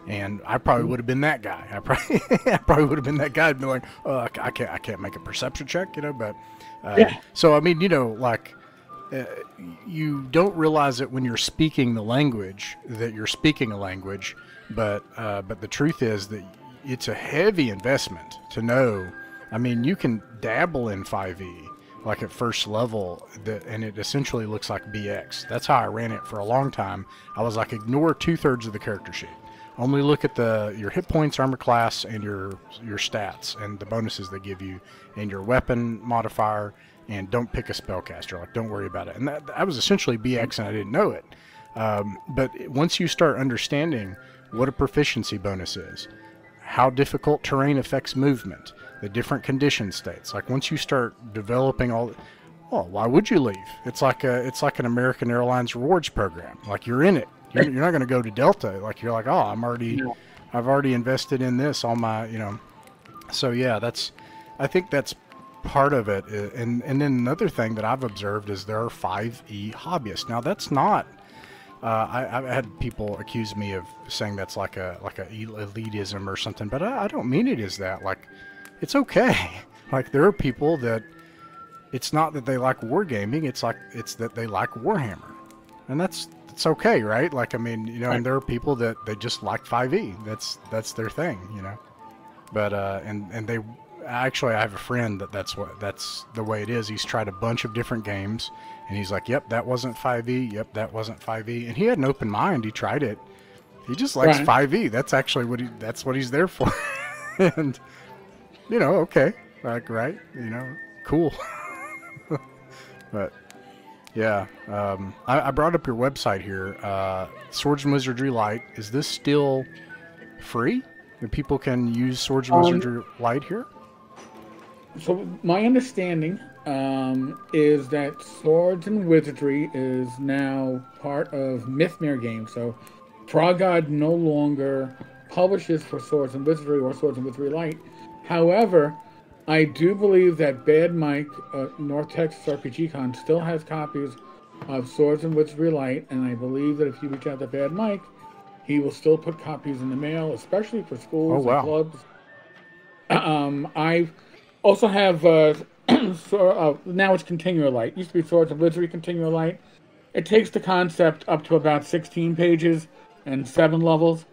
and I probably would have been that guy. I probably, I probably would have been that guy. I'd be like, oh, I I can't, I can't make a perception check, you know. But uh, Yeah. so I mean, you know, like uh, you don't realize it when you're speaking the language that you're speaking a language, but uh, but the truth is that it's a heavy investment to know. I mean, you can dabble in 5e like at first level, that, and it essentially looks like BX. That's how I ran it for a long time. I was like, ignore two thirds of the character sheet. Only look at the your hit points, armor class, and your your stats and the bonuses they give you, and your weapon modifier. And don't pick a spellcaster. Like, don't worry about it. And that, that was essentially BX, and I didn't know it. Um, but once you start understanding what a proficiency bonus is, how difficult terrain affects movement, the different condition states. Like once you start developing all, well, oh, why would you leave? It's like a, it's like an American Airlines rewards program. Like you're in it. You're, you're not going to go to Delta. Like you're like, oh, I'm already, I've already invested in this. All my, you know. So yeah, that's, I think that's part of it. And and then another thing that I've observed is there are five E hobbyists. Now that's not uh, I, I've had people accuse me of saying that's like a like a elitism or something, but I, I don't mean it is that. Like, it's okay. Like there are people that it's not that they like wargaming; it's like it's that they like Warhammer, and that's it's okay, right? Like, I mean, you know, and there are people that they just like 5e. That's that's their thing, you know. But uh, and and they actually, I have a friend that that's what that's the way it is. He's tried a bunch of different games, and he's like, "Yep, that wasn't 5e. Yep, that wasn't 5e." And he had an open mind. He tried it. He just likes Right. 5e. That's actually what he that's what he's there for. and you know, okay, like right, you know, cool. but yeah, um, I, I brought up your website here. Uh, Swords and Wizardry Light. Is this still free? That people can use Swords and Um, Wizardry Light here? So my understanding um, is that Swords and Wizardry is now part of Mythmere Games. So Frog God no longer publishes for Swords and Wizardry or Swords and Wizardry Light. However, I do believe that Bad Mike, uh, North Texas RPG Con, still has copies of Swords and Wizardry Light, and I believe that if you reach out to Bad Mike, he will still put copies in the mail, especially for schools Oh, wow. and clubs. Um, I also have uh, so, uh, now it's Continual Light. Used to be Swords of Wizardry Continual Light. It takes the concept up to about 16 pages and seven levels,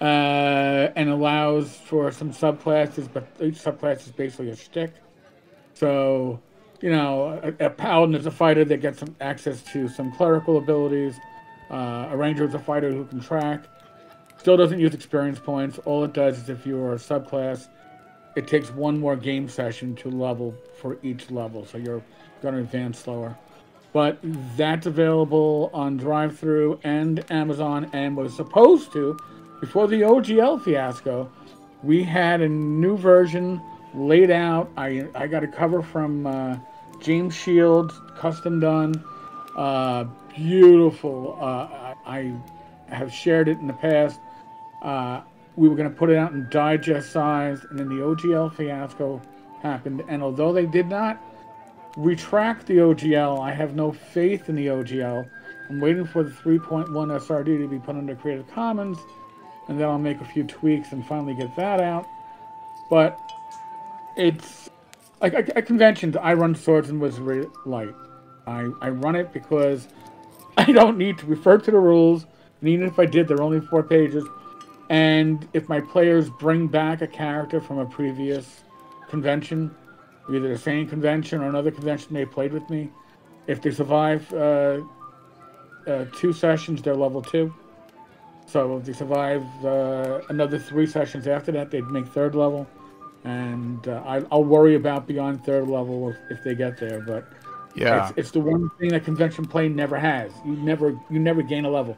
uh, and allows for some subclasses, but each subclass is basically a stick. So, you know, a, a paladin is a fighter that gets some access to some clerical abilities. Uh, a ranger is a fighter who can track. Still doesn't use experience points. All it does is if you are a subclass, it takes one more game session to level for each level, so you're going to advance slower. But that's available on drive-through and Amazon, and was supposed to before the OGL fiasco. We had a new version laid out. I I got a cover from uh, James Shields, custom done, uh, beautiful. Uh, I, I have shared it in the past. We were going to put it out in digest size, and then the OGL fiasco happened. And although they did not retract the OGL, I have no faith in the OGL. I'm waiting for the 3.1 SRD to be put under Creative Commons, and then I'll make a few tweaks and finally get that out. But it's like at conventions, I run Swords and Wizardry Light. I, I run it because I don't need to refer to the rules, and even if I did, they're only four pages. And if my players bring back a character from a previous convention, either the same convention or another convention they played with me, if they survive uh, uh, two sessions, they're level two. So if they survive uh, another three sessions after that, they'd make third level. And uh, I, I'll worry about beyond third level if, if they get there. But Yeah. it's, it's the one thing that convention play never has. You never you never gain a level.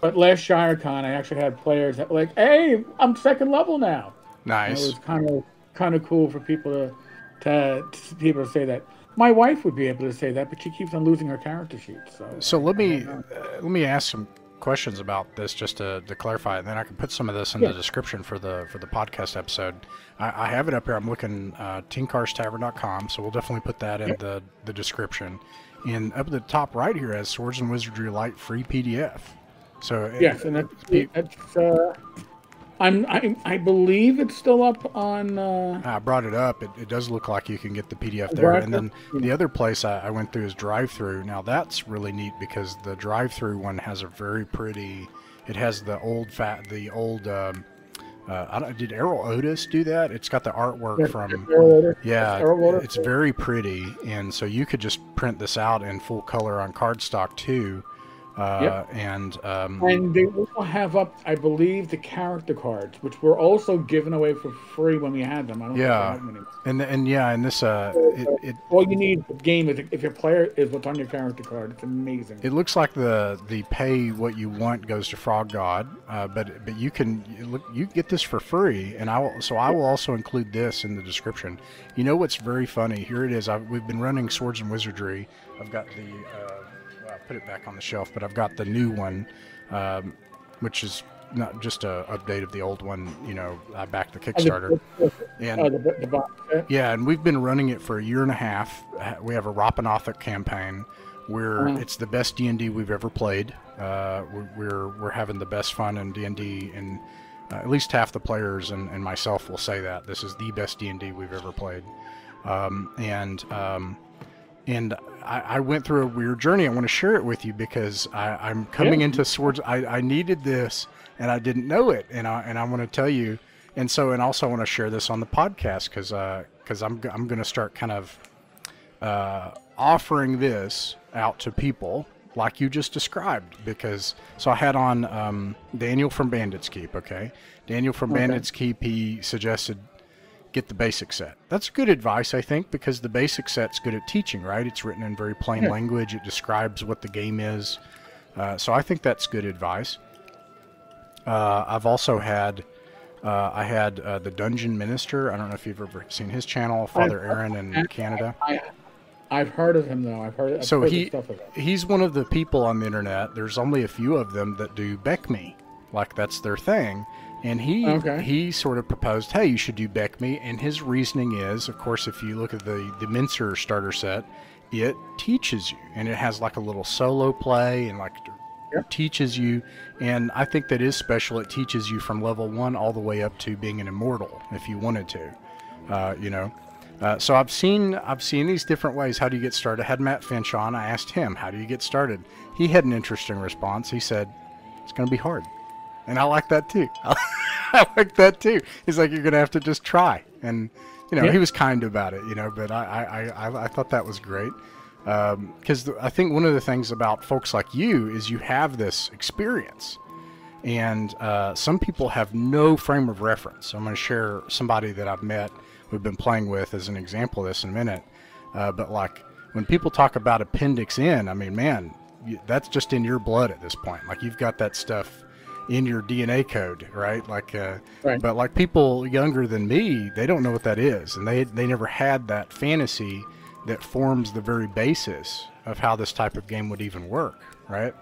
But last ShireCon, I actually had players that were like, "Hey, I'm second level now." Nice. It was kind of kind of cool for people to, to to people to say that. My wife would be able to say that, but she keeps on losing her character sheet. So So let me uh, let me ask some questions about this just to, to clarify, and then I can put some of this in Yeah. the description for the for the podcast episode. I, I have it up here. I'm looking uh, tenkarstavern.com, so we'll definitely put that in the the description. And up at the top right here has Swords and Wizardry Light free PDF. So yes, and that's, that's uh, I'm I, I believe it's still up on. Uh, I brought it up. It, it does look like you can get the PDF there. And then the other place I, I went through is drive through. Now that's really neat because the drive through one has a very pretty. It has the old fat, the old. Um, uh, I don't, did Erol Otus do that? It's got the artwork from. Erol Yeah, Erol it's very pretty, and so you could just print this out in full color on cardstock too. Uh, Yep. And um, And they also have up, I believe, the character cards, which were also given away for free when we had them. I don't Yeah. think them and and yeah, and this uh, it, it All you need the game is if your player is what's on your character card. It's amazing. It looks like the the pay what you want goes to Frog God, uh, but but you can you look you get this for free, and I will so I will also include this in the description. You know what's very funny? Here it is. I've, we've been running Swords and Wizardry. I've got the uh, well, I put it back on the shelf, but I've got the new one, um, which is not just a update of the old one. You know, I backed the Kickstarter, and Oh, the, the box set. yeah, and we've been running it for a year and a half. We have a Rappan Athuk campaign where Mhm. it's the best D and D we've ever played. Uh, we're, we're we're having the best fun in D and D, and uh, at least half the players and, and myself will say that this is the best D and D we've ever played. Um, and um, and I, I went through a weird journey. I want to share it with you because I, I'm coming Yeah. into swords. I, I needed this and I didn't know it, and I and I want to tell you. And so, and also, I want to share this on the podcast because because I'm g- I'm going to start kind of uh, offering this out to people like you just described. Because so I had on um, Daniel from Bandits Keep. Okay, Daniel from Okay. Bandits Keep. He suggested get the basic set. That's good advice, I think, because the basic set's good at teaching, right? It's written in very plain Yeah. language. It describes what the game is. Uh, so I think that's good advice. Uh, I've also had, uh, I had uh, the Dungeon Minister. I don't know if you've ever seen his channel, Father Aaron in Canada. I, I've heard of him though. I've heard. I've So heard he stuff of it. he's one of the people on the internet. There's only a few of them that do BECMI, like that's their thing. And he Okay. he sort of proposed, hey, you should do BECMI. And his reasoning is, of course, if you look at the the Mentzer starter set, it teaches you, and it has like a little solo play and like Yep. teaches you. And I think that is special. It teaches you from level one all the way up to being an immortal, if you wanted to. Uh, you know. Uh, so I've seen I've seen these different ways. How do you get started? I had Matt Finch on. I asked him, "How do you get started?" He had an interesting response. He said, "It's going to be hard," and I like that too. I like that too. He's like, "You're going to have to just try," and you know, Yeah. he was kind about it. You know, but I I, I, I thought that was great because I think one of the things about folks like you is you have this experience and uh, some people have no frame of reference. I'm going to share somebody that I've met, we've been playing with, as an example of this in a minute. Uh, but like when people talk about Appendix N, I mean, man, that's just in your blood at this point. Like you've got that stuff in your DNA code, right? Like, uh, Right. but like people younger than me, they don't know what that is, and they they never had that fantasy that forms the very basis of how this type of game would even work, right?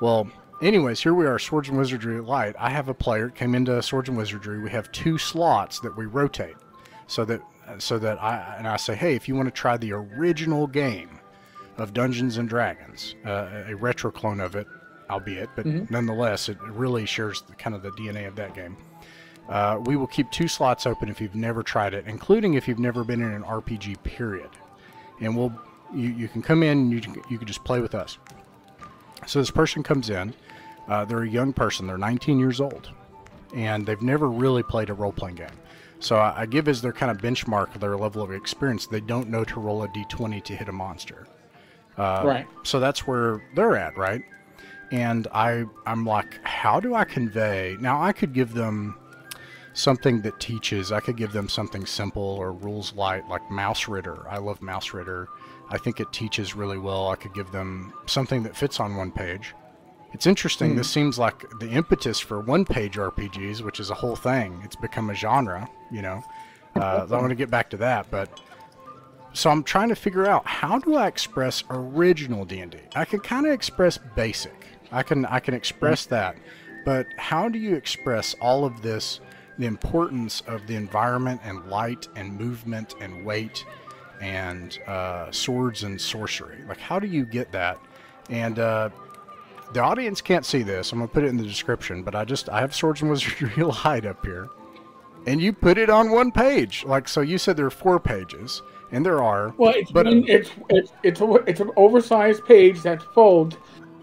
Well, anyways, here we are, Swords and Wizardry Light. I have a player came into Swords and Wizardry. We have two slots that we rotate, so that so that I and I say, hey, if you want to try the original game of Dungeons and Dragons, uh, a retro clone of it, albeit, but nonetheless, it really shares the, kind of the DNA of that game. Uh, we will keep two slots open if you've never tried it, including if you've never been in an RPG. Period, and we'll you, you can come in and you can, you can just play with us. So this person comes in. Uh, they're a young person. They're 19 years old, and they've never really played a role-playing game. So I, I give as their kind of benchmark their level of experience. They don't know to roll a d20 to hit a monster. Uh, right. So that's where they're at, right? And I, I'm like, how do I convey? Now I could give them something that teaches. I could give them something simple or rules light, like Mausritter. I love Mausritter. I think it teaches really well. I could give them something that fits on one page, It's interesting. This seems like the impetus for one-page RPGs, which is a whole thing. It's become a genre, you know. Uh, I want to get back to that, but so I'm trying to figure out how do I express original D&D. I can kind of express basic. I can I can express that, but how do you express all of this? The importance of the environment and light and movement and weight and uh, swords and sorcery. Like, how do you get that? And uh, the audience can't see this. I'm gonna put it in the description, but I just I have swords and wizardry light up here, and you put it on one page. Like, so you said there are four pages, and there are. Well, it's but it's it's it's a, it's an oversized page that folds,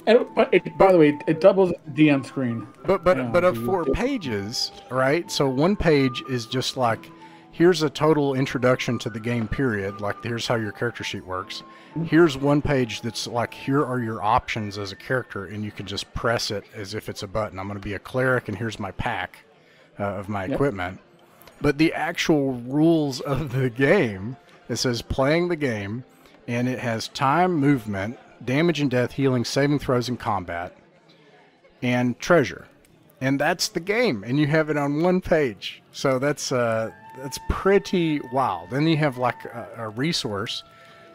and but it, by the way, it doubles the DM screen. But but Yeah, but of four pages, right? So one page is just like here's a total introduction to the game period, like here's how your character sheet works. Here's one page that's like here are your options as a character and you can just press it as if it's a button. I'm going to be a cleric and here's my pack uh, of my equipment. But the actual rules of the game, it says playing the game and it has time, movement, damage and death, healing, saving throws and combat and treasure. And that's the game and you have it on one page. So that's uh that's pretty wild. Then you have like a, a resource.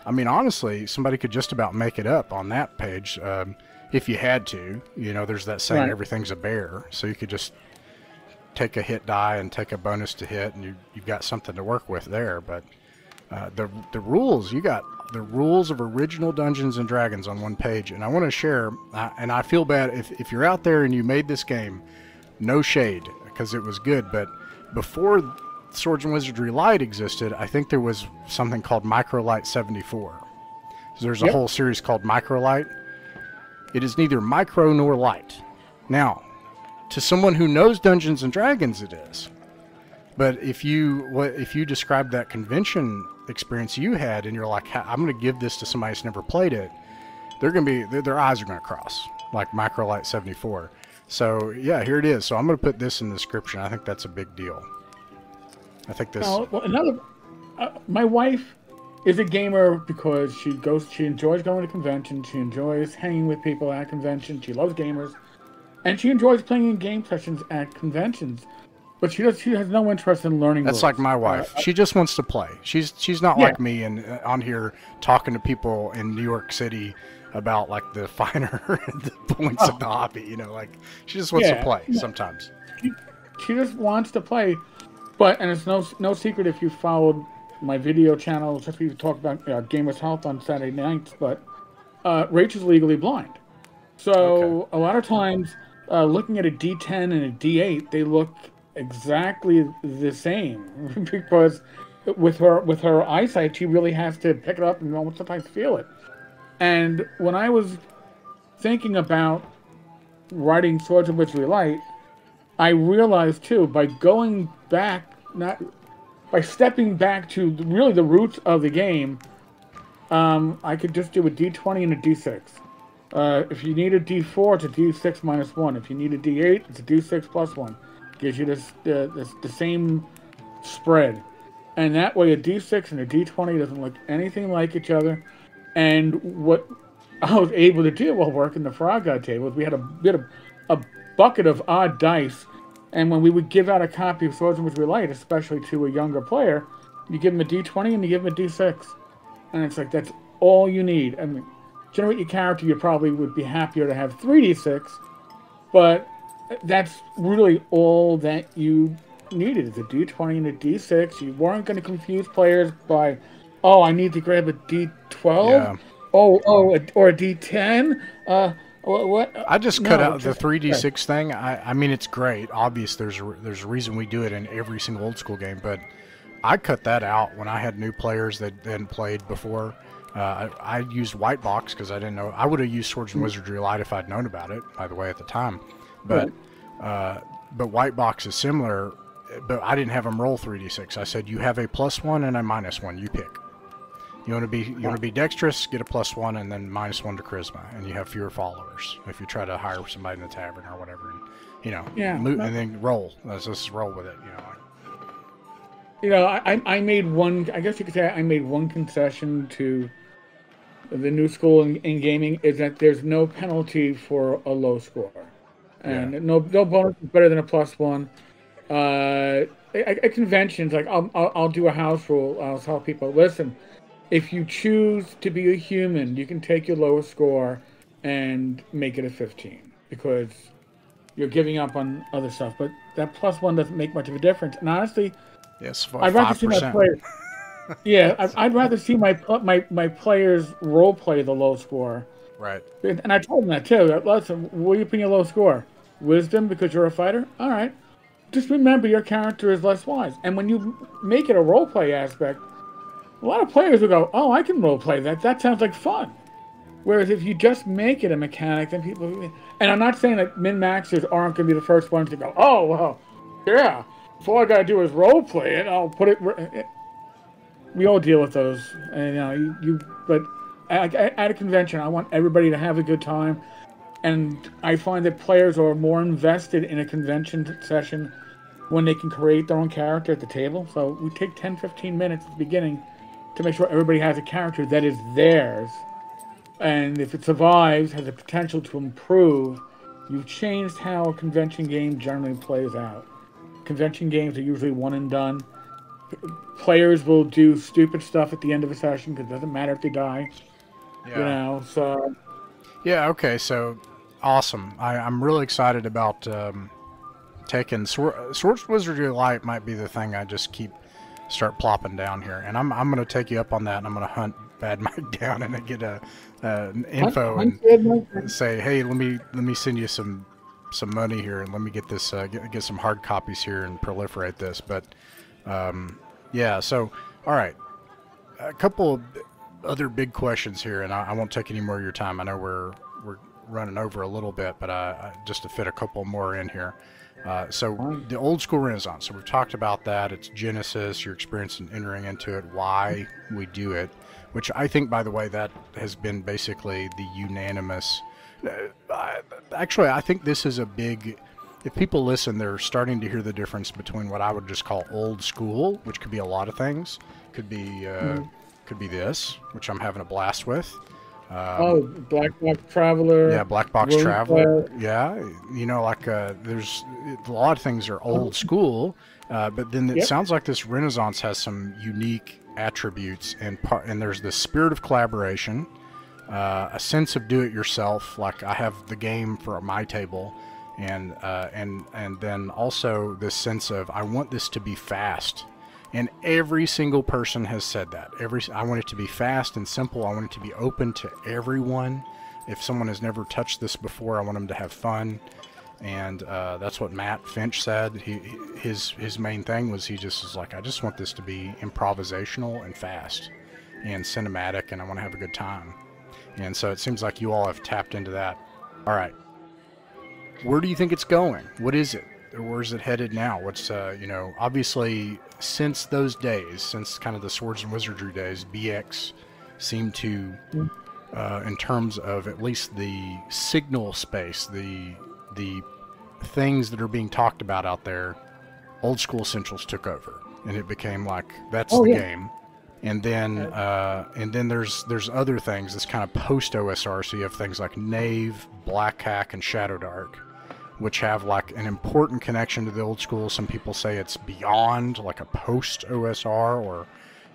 I mean honestly somebody could just about make it up on that page um, if you had to. You know there's that saying Right. everything's a bear. So you could just take a hit die and take a bonus to hit and you, you've got something to work with there but uh, the the rules you got the rules of original Dungeons and Dragons on one page, and I want to share. Uh, and I feel bad if if you're out there and you made this game, no shade because it was good, but before Swords and Wizardry Light existed, I think there was something called Microlite 74. So there's a Yep. whole series called Microlite. It is neither micro nor light. Now, to someone who knows Dungeons and Dragons, it is. But if you what if you describe that convention experience you had, and you're like, I'm going to give this to somebody who's never played it, they're going to be their, their eyes are going to cross like Microlite 74. So yeah, here it is. So I'm going to put this in the description. I think that's a big deal. I think this. Now, well, another, uh, my wife is a gamer because she goes, she enjoys going to conventions, she enjoys hanging with people at conventions, she loves gamers, and she enjoys playing in game sessions at conventions. But she does, she has no interest in learning. That's rules. like my wife. Uh, she just wants to play. She's she's not Yeah. like me and uh, on here talking to people in New York City about like the finer the points of the hobby. You know, like she just wants to Yeah. play sometimes. she just wants to play. But and it's no no secret if you followed my video channel, just we talk about uh, gamers health on Saturday nights. But uh, Rachel's legally blind, so a lot of times uh, looking at a D10 and a D8, they look exactly the same because with her with her eyesight, she really has to pick it up and almost sometimes feel it. And when I was thinking about writing Swords of Wizardry Light, I realized too by going back, not by stepping back to really the roots of the game, um, I could just do a D20 and a D6. Uh, if you need a D4, it's a D6 minus one. If you need a D8, it's a D6 plus one. Gives you this, this the same spread, and that way a D6 and a D20 doesn't look anything like each other. And what I was able to do while working the Frog God table is we had a bit of a bucket of odd dice, and when we would give out a copy of Swords and Wizardry Light, especially to a younger player, you give them a D20 and you give them a D6, and it's like that's all you need. I mean, generate your character, you probably would be happier to have three D6, but that's really all that you needed is a D20 and a D6. You weren't going to confuse players by, oh, I need to grab a D12. Yeah. Oh, oh, a, or a D10. Uh, what? what? I just cut No, out the 3d6 thing. I, I mean, it's great. Obvious, there's a, there's a reason we do it in every single old school game, but I cut that out when I had new players that hadn't played before. Uh, I, I used white box because I didn't know. I would have used Swords and Wizardry Light if I'd known about it. By the way, at the time, but uh, but white box is similar. But I didn't have them roll 3d6. I said you have a plus one and a minus one. You pick. You want to be you want to be dexterous, get a plus one, and then minus one to charisma, and you have fewer followers if you try to hire somebody in the tavern or whatever. And, you know, Yeah. and then roll. Let's just roll with it. You know, You know, I, I- I made one. I guess you could say I made one concession to the new school in, in gaming is that there's no penalty for a low score, and Yeah. no no bonus is better than a plus one. Uh, at, at conventions, like I'll, I'll I'll do a house rule. I'll tell people, listen, if you choose to be a human, you can take your lowest score and make it a 15 because you're giving up on other stuff. But that plus one doesn't make much of a difference. And honestly, Yes, I'd rather five see my players. yeah, I'd, I'd rather see my my my players role play the low score. Right. And and I told them that too. Listen, what are you putting your low score? Wisdom because you're a fighter. All right. Just remember your character is less wise. And when you make it a role play aspect, a lot of players will go, "Oh, I can role play that. That sounds like fun." Whereas if you just make it a mechanic, then people. And I'm not saying that min maxers aren't going to be the first ones to go, "Oh, well, yeah. All I got to do is role play it. I'll put it." We all deal with those, and you know, you. but at a convention, I want everybody to have a good time, and I find that players are more invested in a convention session when they can create their own character at the table. So we take 10, 15 minutes at the beginning to make sure everybody has a character that is theirs. And if it survives, has the potential to improve, you've changed how a convention game generally plays out. Convention games are usually one and done. Players will do stupid stuff at the end of a session because it doesn't matter if they die. Yeah. You know, so Yeah. Okay. So awesome. I, I'm really excited about um, taking Sword, Swords Wizardry Light. Might be the thing I just keep start plopping down here, and I'm I'm going to take you up on that, and I'm going to hunt Bad Mike down and get a an info and and say, hey, let me let me send you some some money here, and let me get this uh, get, get some hard copies here and proliferate this. But um, yeah, so all right, a couple of other big questions here, and I, I won't take any more of your time. I know we're running over a little bit, but uh, just to fit a couple more in here. Uh, so the old school Renaissance. So we've talked about that. It's Genesis, your experience in entering into it, why we do it, which I think, by the way, that has been basically the unanimous. Uh, actually, I think this is a big. If people listen, they're starting to hear the difference between what I would just call old school, which could be a lot of things. Could be uh, could be this, which I'm having a blast with. Um, oh, Black Box Traveler. yeah, Black Box Room Traveler. Yeah, you know, like uh, there's a lot of things are old school, uh, but then it Yep. sounds like this Renaissance has some unique attributes, and part and there's the spirit of collaboration, uh, a sense of do-it-yourself. Like I have the game for my table, and uh, and and then also this sense of I want this to be fast. And every single person has said that. Every I want it to be fast and simple. I want it to be open to everyone. If someone has never touched this before, I want them to have fun. And uh, that's what Matt Finch said. He his his main thing was he just was like, I just want this to be improvisational and fast and cinematic, and I want to have a good time. And so it seems like you all have tapped into that. All right, where do you think it's going? What is it? Where's it headed now? What's uh, you know, obviously since those days, since kind of the swords and wizardry days, BX seemed to, uh, in terms of at least the signal space, the the things that are being talked about out there, old school Essentials took over, and it became like that's Oh, the yeah. game. And then, uh, and then there's there's other things. This kind of post OSR. So you have things like Knave, Black Hack, and Shadowdark, which have like an important connection to the old school. Some people say it's beyond like a post OSR, or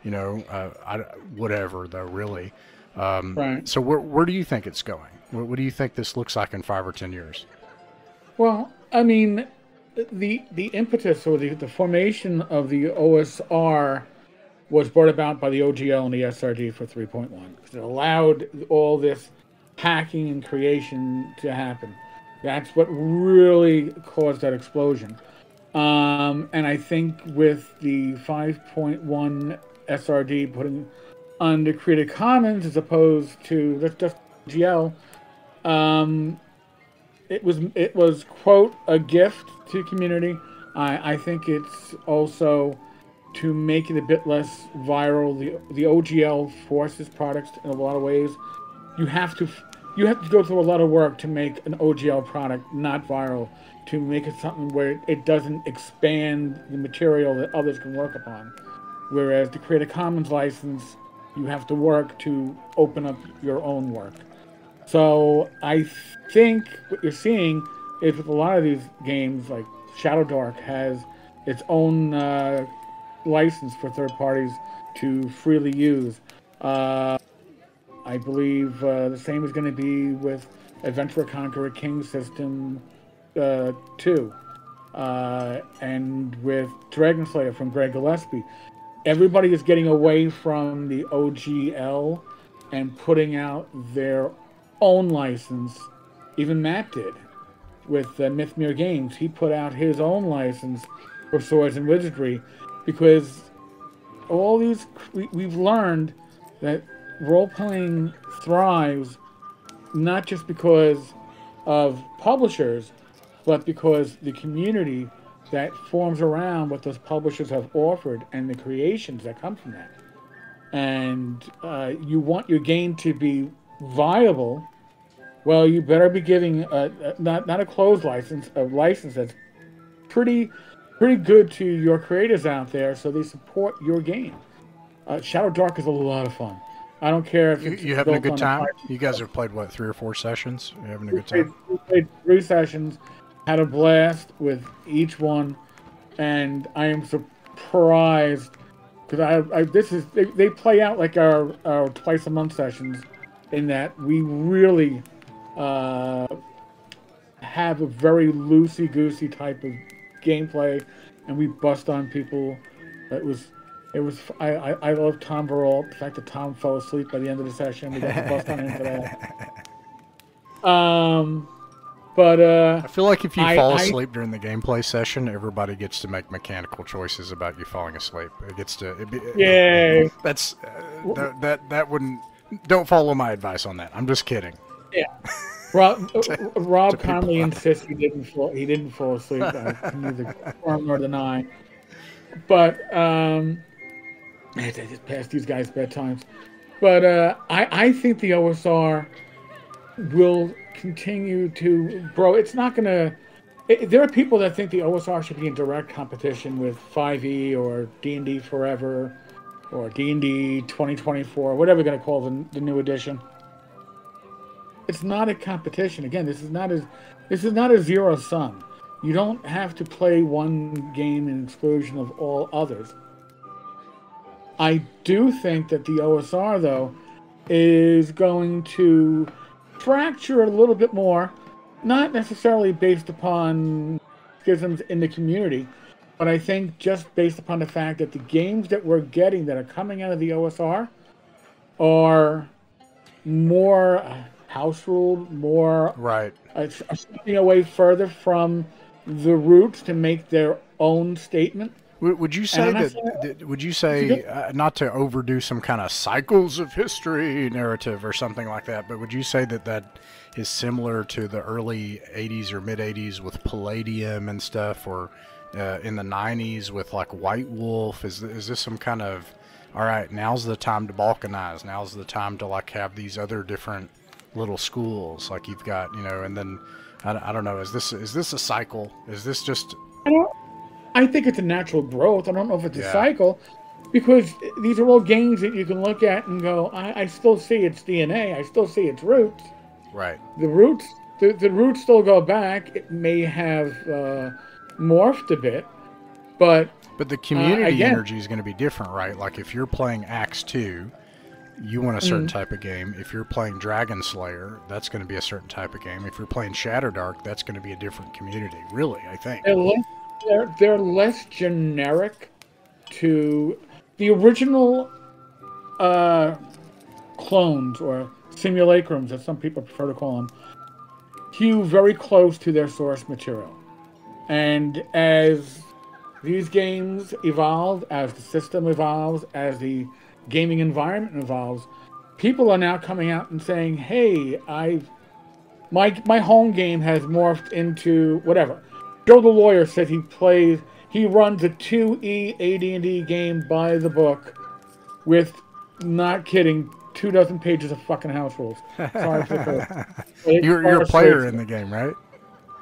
you know, uh, I, whatever. Though really, um, Right. so where where do you think it's going? What, what do you think this looks like in five or ten years? Well, I mean, the the impetus or the, the formation of the OSR was brought about by the OGL and the SRD for 3.1 because it allowed all this hacking and creation to happen. That's what really caused that explosion. Um, and I think with the 5.1 SRD putting under Creative Commons as opposed to that's just GL, um, it was it was quote a gift to community. I I think it's also to make it a bit less viral. The the OGL forces products in a lot of ways. You have to you have to go through a lot of work to make an OGL product not viral. To make it something where it doesn't expand the material that others can work upon. Whereas the Creative Commons license You have to work to open up your own work. So I think what you're seeing is with a lot of these games, like Shadowdark has its own uh, license for third parties to freely use. Uh, I believe uh, the same is going to be with Adventurer Conqueror King System uh, 2 uh, and with Dragon Slayer from Greg Gillespie. Everybody is getting away from the OGL and putting out their own license. Even Matt did with uh, Mythmere Games. He put out his own license for Swords and Wizardry because all these we, we've learned that role playing thrives not just because of publishers, but because the community that forms around what those publishers have offered and the creations that come from that. And uh, you want your game to be viable, well, you better be giving a, a, not not a closed license, a license that's pretty pretty good to your creators out there, so they support your game. Uh, Shadowdark is a lot of fun. I don't care if you, you having a good time. fire- You guys have played what three or four sessions? You having a we good played, time? we played three sessions, had a blast with each one, and I am surprised because I, I this is they, they play out like our, our twice a month sessions, in that we really uh, have a very loosey goosey type of gameplay, and we bust on people. It was. It was. I, I, I love Tom Barol. The fact that Tom fell asleep by the end of the session, we got to bust on him for that. Um, but uh, I feel like if you I- fall I- asleep during the gameplay session, everybody gets to make mechanical choices about you falling asleep. It gets to. It be, Yay. That's uh, that, that that wouldn't. Don't follow my advice on that. I'm just kidding. Yeah. Rob, uh, Rob Conley insists he didn't fall. He didn't fall asleep. I can neither confirm nor deny. But um, I had just pass these guys bedtimes. But uh, I I think the OSR will continue to bro. It's not gonna. It, there are people that think the OSR should be in direct competition with 5e or D&D Forever or D&D 2024, whatever we're gonna call the, the new edition it's not a competition. Again, this is not a this is not a zero sum. You don't have to play one game in exclusion of all others. I do think that the OSR though is going to fracture a little bit more, not necessarily based upon schisms in the community, but I think just based upon the fact that the games that we're getting that are coming out of the OSR are more uh, house ruled, more Right. uh, are stepping away further from the roots to make their own statement. Would, would you say I'm not that, saying- that? Would you say uh, not to overdo some kind of cycles of history narrative or something like that? But would you say that that is similar to the early '80s or mid '80s with Palladium and stuff, or uh, in the '90s with like White Wolf? Is is this some kind of all right? Now's the time to balkanize. Now's the time to like have these other different little schools. Like you've got, you know, and then I, I don't know. Is this is this a cycle? Is this just I think it's a natural growth. I don't know if it's Yeah. a cycle, because these are all games that you can look at and go, I, I still see its DNA. I still see its roots. right? The roots, the, the roots still go back. It may have uh, morphed a bit, but But the community again- energy is going to be different, right? Like if you're playing ACKS 2, you want a certain Mm-hmm. type of game. If you're playing Dragon Slayer, that's going to be a certain type of game. If you're playing Shadowdark, that's going to be a different community, really, I think. They're, they're less generic to the original uh, clones or simulacrums, as some people prefer to call them, hew very close to their source material. And as these games evolve, as the system evolves, as the gaming environment evolves, people are now coming out and saying, "Hey, I've my my home game has morphed into whatever." Joe the lawyer said he plays he runs a 2E AD&D game by the book with not kidding two dozen pages of fucking house rules. Sorry for the You're, you're a player in the game, right?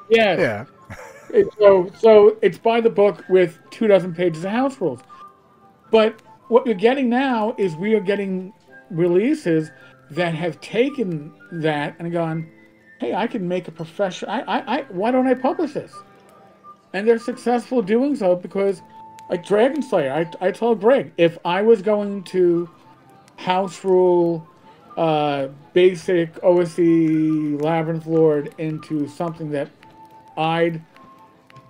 Yes. Yeah. It- so so it's by the book with two dozen pages of house rules. But what you're getting now is we are getting releases that have taken that and gone, hey, I can make a professional. I, I, I, why don't I publish this? And they're successful doing so because, like Dragon Slayer, I, I told Greg, if I was going to house rule uh, basic OSE Labyrinth Lord into something that I'd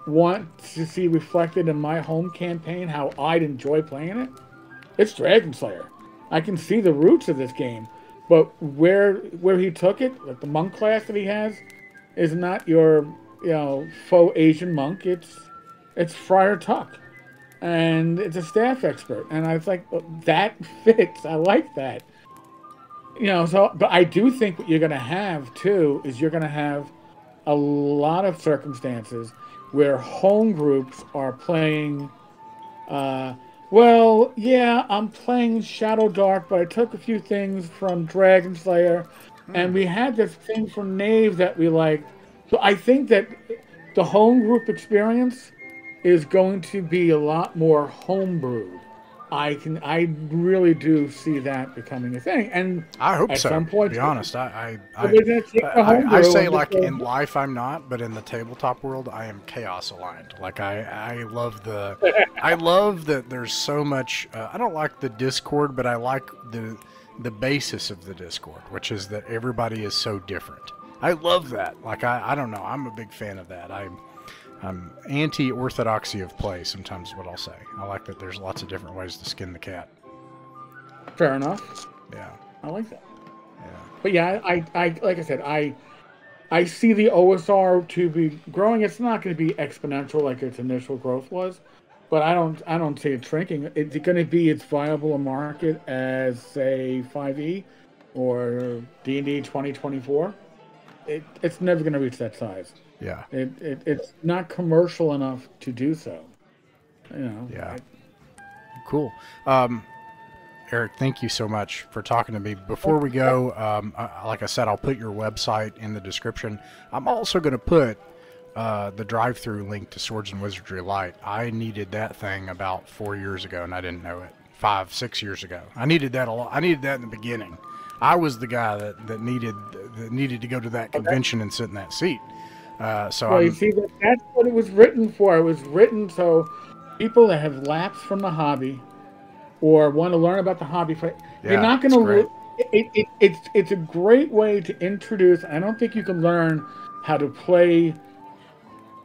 want to see reflected in my home campaign, how I'd enjoy playing it, it's Dragon Slayer. I can see the roots of this game, but where where he took it, like the monk class that he has, is not your you know faux Asian monk. It's it's Friar Tuck, and it's a staff expert, and I was like, that fits. I like that. You know, so but I do think what you're going to have too is you're going to have a lot of circumstances where home groups are playing. Uh, well, yeah, I'm playing Shadowdark, but I took a few things from Dragon Slayer, mm. and we had this thing from Knave that we liked. So I think that the home group experience is going to be a lot more homebrewed. I can, I really do see that becoming a thing, and I hope so. Some point, to be honest, I, I, I, I, I say like in life I'm not, but in the tabletop world I am chaos aligned. Like I, I love the, I love that there's so much. Uh, I don't like the Discord, but I like the, the basis of the Discord, which is that everybody is so different. I love that. Like I, I don't know. I'm a big fan of that. I'm I'm anti-orthodoxy of play. Sometimes what I'll say. I like that there's lots of different ways to skin the cat. Fair enough. Yeah. I like that. Yeah. But yeah, I, I, like I said, I, I see the OSR to be growing. It's not going to be exponential like its initial growth was, but I don't, I don't see it shrinking. It's going to be as viable a market as say 5e or D&D 2024. It, it's never going to reach that size. Yeah. It, it it's not commercial enough to do so. You know. Yeah. I, cool. Um, Erik, thank you so much for talking to me. Before we go, um, I, like I said, I'll put your website in the description. I'm also going to put uh, the drive-through link to Swords and Wizardry Light. I needed that thing about four years ago, and I didn't know it. Five, six years ago, I needed that a lot. I needed that in the beginning. I was the guy that, that needed that needed to go to that convention and sit in that seat. Uh, so well, you see, that, that's what it was written for. It was written so people that have lapsed from the hobby or want to learn about the hobby, yeah, you're not going to. It, it, it's it's a great way to introduce. I don't think you can learn how to play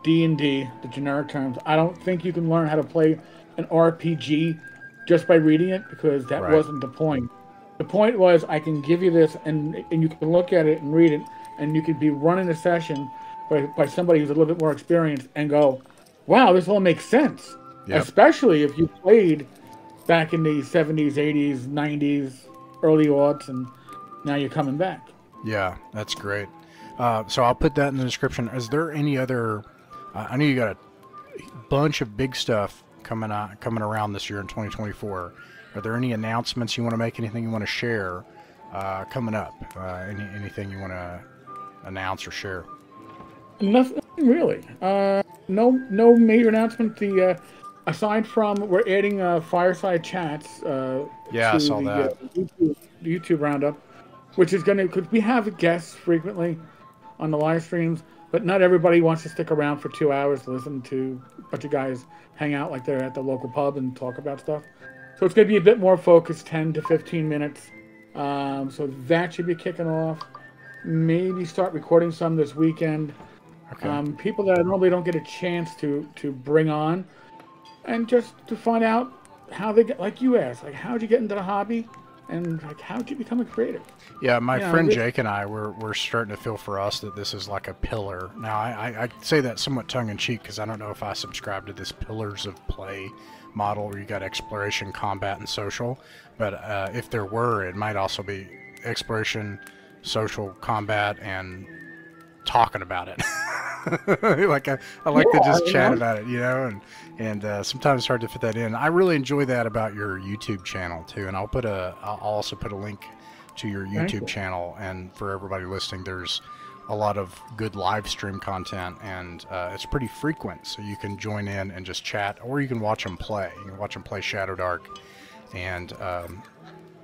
D and D, the generic terms. I don't think you can learn how to play an RPG just by reading it because that right. wasn't the point. The point was I can give you this and and you can look at it and read it and you could be running a session by, by somebody who's a little bit more experienced and go, wow, this all makes sense. Yep. Especially if you played back in the 70s, 80s, 90s, early aughts, and now you're coming back. Yeah, that's great. Uh, so I'll put that in the description. Is there any other? Uh, I know you got a bunch of big stuff coming out, coming around this year in 2024. Are there any announcements you want to make? Anything you want to share uh, coming up? Uh, any, anything you want to announce or share? Nothing really. Uh, no, no major announcement. The uh, aside from we're adding uh, fireside chats. Uh, yeah, to I saw the, that. YouTube, YouTube roundup, which is going to because we have guests frequently on the live streams, but not everybody wants to stick around for two hours to listen to a bunch of guys hang out like they're at the local pub and talk about stuff. So it's going to be a bit more focused, 10 to 15 minutes. Um, so that should be kicking off. Maybe start recording some this weekend. Okay. Um, people that I normally don't get a chance to to bring on, and just to find out how they get, like you asked, like how'd you get into the hobby, and like how'd you become a creator? Yeah, my you friend know, Jake and I we're we're starting to feel for us that this is like a pillar. Now I I, I say that somewhat tongue in cheek because I don't know if I subscribe to this pillars of play model where you got exploration, combat, and social. But uh, if there were, it might also be exploration, social, combat, and talking about it. like I, I like yeah, to just chat know. about it, you know, and and uh, sometimes it's hard to fit that in. I really enjoy that about your YouTube channel too, and I'll put a I'll also put a link to your YouTube you. channel. And for everybody listening, there's a lot of good live stream content, and uh, it's pretty frequent, so you can join in and just chat, or you can watch them play. You can watch them play Shadowdark, and um,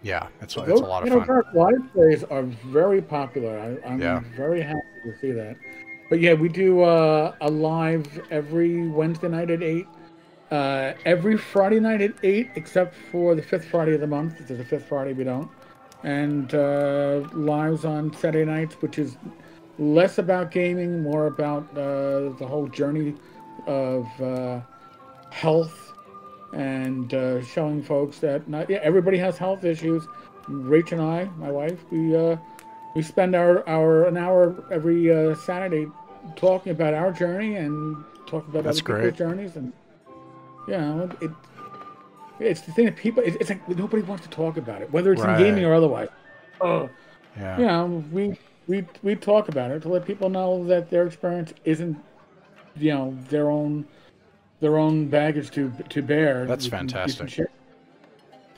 yeah, it's, it's a lot of Shadow fun. Dark live plays are very popular. I, I'm Yeah. very happy to see that. But yeah, we do uh, a live every Wednesday night at eight. Uh, every Friday night at eight, except for the fifth Friday of the month. There's a fifth Friday, we don't. And uh, lives on Saturday nights, which is less about gaming, more about uh, the whole journey of uh, health and uh, showing folks that not yeah, everybody has health issues. Rach and I, my wife, we uh, we spend our, our an hour every uh, Saturday talking about our journey and talking about That's other people's great. journeys and you know it. It's the thing that people. It's, it's like nobody wants to talk about it, whether it's Right. in gaming or otherwise. Oh, Yeah. you know, we we we talk about it to let people know that their experience isn't, you know, their own their own baggage to to bear. That's We can- can fantastic.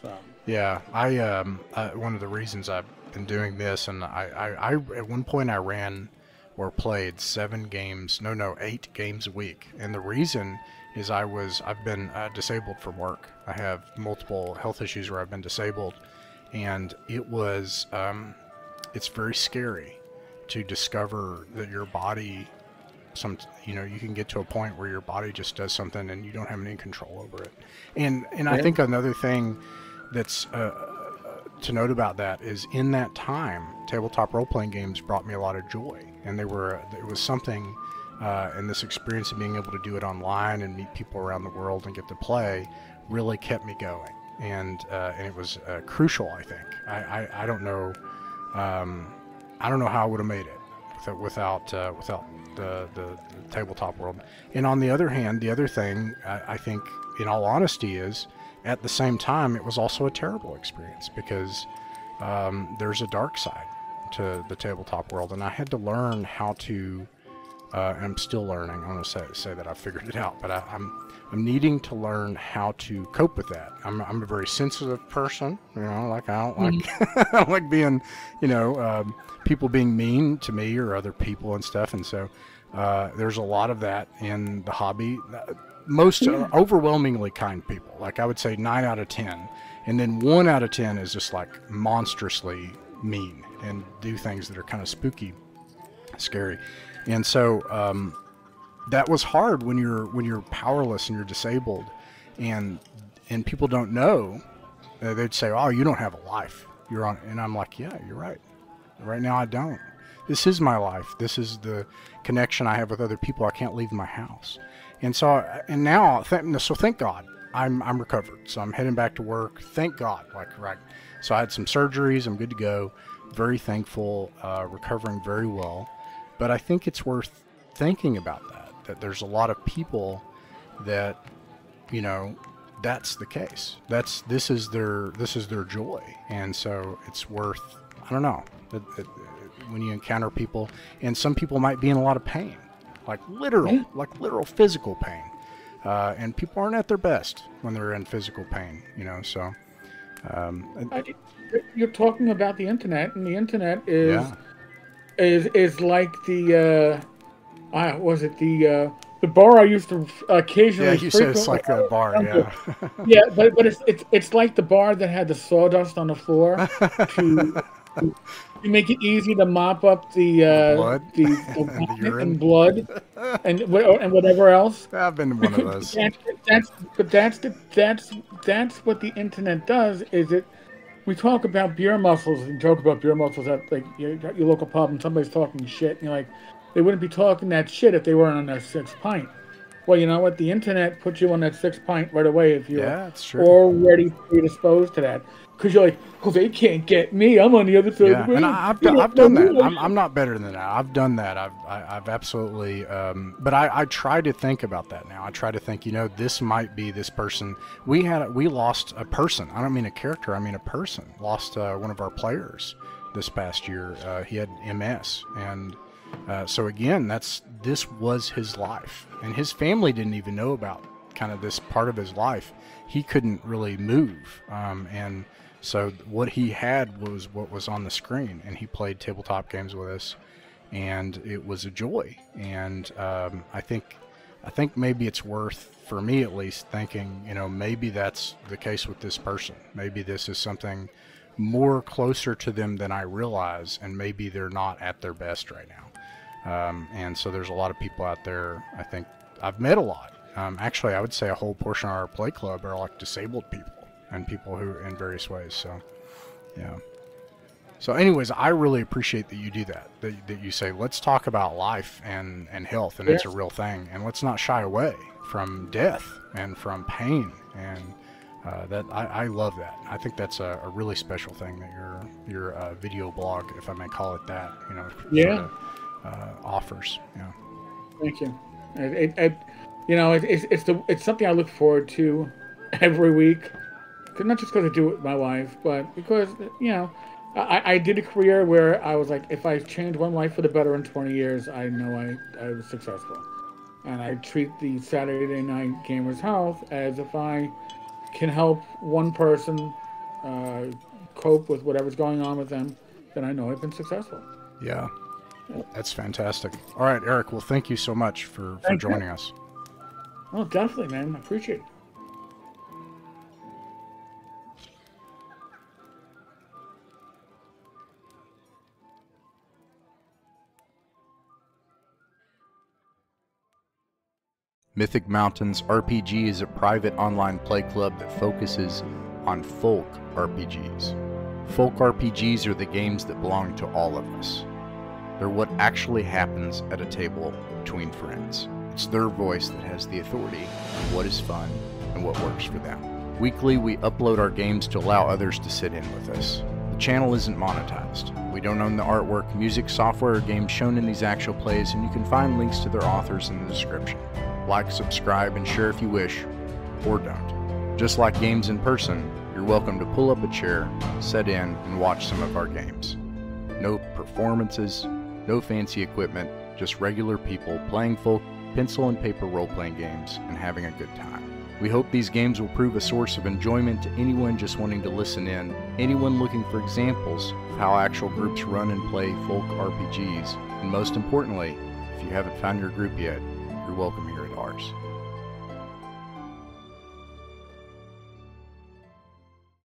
So, Yeah, I um uh, one of the reasons I've been doing this, and I, I, I at one point I ran or played seven games, no, no, eight games a week, and the reason is I was I've been uh, disabled from work. I have multiple health issues where I've been disabled, and it was um, it's very scary to discover that your body some you know you can get to a point where your body just does something and you don't have any control over it. And and i Yeah. think another thing that's uh, to note about that is in that time tabletop role-playing games brought me a lot of joy. And they were it was something uh, and this experience of being able to do it online and meet people around the world and get to play really kept me going. And uh, and it was uh, crucial i think. I, I i don't know um, i don't know how i would have made it without without uh, without the, the tabletop world. And on the other hand, the other thing I, I think, in all honesty, is at the same time it was also a terrible experience because um, there's a dark side to the tabletop world, and I had to learn how to. Uh, I'm still learning. I don't want to say, say that I figured it out, but I, I'm I'm needing to learn how to cope with that. I'm, I'm a very sensitive person, you know. Like I don't like I don't like being, you know, um, people being mean to me or other people and stuff. And so uh, there's a lot of that in the hobby. Uh, Most uh, overwhelmingly kind people. Like I would say nine out of ten, and then one out of ten is just like monstrously mean and do things that are kind of spooky, scary. And so um, that was hard when you're when you're powerless and you're disabled, and and people don't know. Uh, they'd say, "Oh, you don't have a life. You're on," and I'm like, "Yeah, you're right. Right now, I don't. This is my life. This is the connection I have with other people. I can't leave my house." And so, and now, th- so thank God, I'm I'm recovered. So I'm heading back to work. Thank God, like right. So I had some surgeries. I'm good to go. Very thankful. Uh, recovering very well. But I think it's worth thinking about that. That there's a lot of people that, you know, that's the case. That's this is their this is their joy, and so it's worth. I don't know. It, it, when you encounter people, and some people might be in a lot of pain, like literal, Yeah. like literal physical pain, uh, and people aren't at their best when they're in physical pain. You know, so. Um, I- you're talking about the internet, and the internet is yeah. is is like the uh, uh was it the uh, the bar I used to occasionally. Yeah, you said it's like a bar. Yeah. yeah, but but it's it's it's like the bar that had the sawdust on the floor to, to make it easy to mop up the uh, blood? the, And the urine? and blood, and and whatever else. I've been to one of those. That's, that's but that's the that's that's what the internet does. Is it? We talk about beer muscles and joke about beer muscles at like your, your local pub, and somebody's talking shit, and you're like, they wouldn't be talking that shit if they weren't on their sixth pint. Well, you know what? The internet puts you on that sixth pint right away if you're Yeah, already predisposed to that. Because you're like, oh, they can't get me. I'm on the other side Yeah, of the and room. I, I've done, I've done that. I'm, I'm not better than that. I've done that. I've I, I've absolutely. Um, but I, I try to think about that now. I try to think. You know, this might be this person. We had we lost a person. I don't mean a character. I mean a person. Lost uh, one of our players this past year. Uh, he had MS, and uh, so again, that's this was his life, and his family didn't even know about kind of this part of his life. He couldn't really move, um, and so what he had was what was on the screen, and he played tabletop games with us, and it was a joy. And um, I think, I think maybe it's worth for me at least thinking, you know, maybe that's the case with this person. Maybe this is something more closer to them than I realize, and maybe they're not at their best right now. Um, and so there's a lot of people out there. I think I've met a lot. Um, actually, I would say a whole portion of our play club are like disabled people and people who in various ways. So, yeah. So, anyways, I really appreciate that you do that. That, that you say, let's talk about life and, and health, and it's a real thing, and let's not shy away from death and from pain. And uh, that I, I love that. I think that's a, a really special thing that your your uh, video blog, if I may call it that, you know, Yeah. sorta, uh, offers. Yeah. Thank you. It, it, it you know, it, it's it's the it's something I look forward to every week, Not just because I do it with my wife, but because you know, I, I did a career where I was like, if I change one life for the better in 20 years, I know I, I was successful. And I treat the Saturday Night Gamers Health as if I can help one person uh, cope with whatever's going on with them, then I know I've been successful. Yeah. That's fantastic. All right, Erik. Well, thank you so much for, for Thank you. joining us. Oh, definitely, man. I appreciate it. Mythic Mountains RPG is a private online play club that focuses on folk RPGs. Folk RPGs are the games that belong to all of us. They're what actually happens at a table between friends. It's their voice that has the authority on what is fun and what works for them. Weekly, we upload our games to allow others to sit in with us. The channel isn't monetized. We don't own the artwork, music, software, or games shown in these actual plays, and you can find links to their authors in the description. Like, subscribe, and share if you wish, or don't. Just like games in person, you're welcome to pull up a chair, sit in, and watch some of our games. No performances, no fancy equipment, just regular people playing folk pencil and paper role playing games and having a good time. We hope these games will prove a source of enjoyment to anyone just wanting to listen in, anyone looking for examples of how actual groups run and play folk RPGs, and most importantly, if you haven't found your group yet, you're welcome here at ours.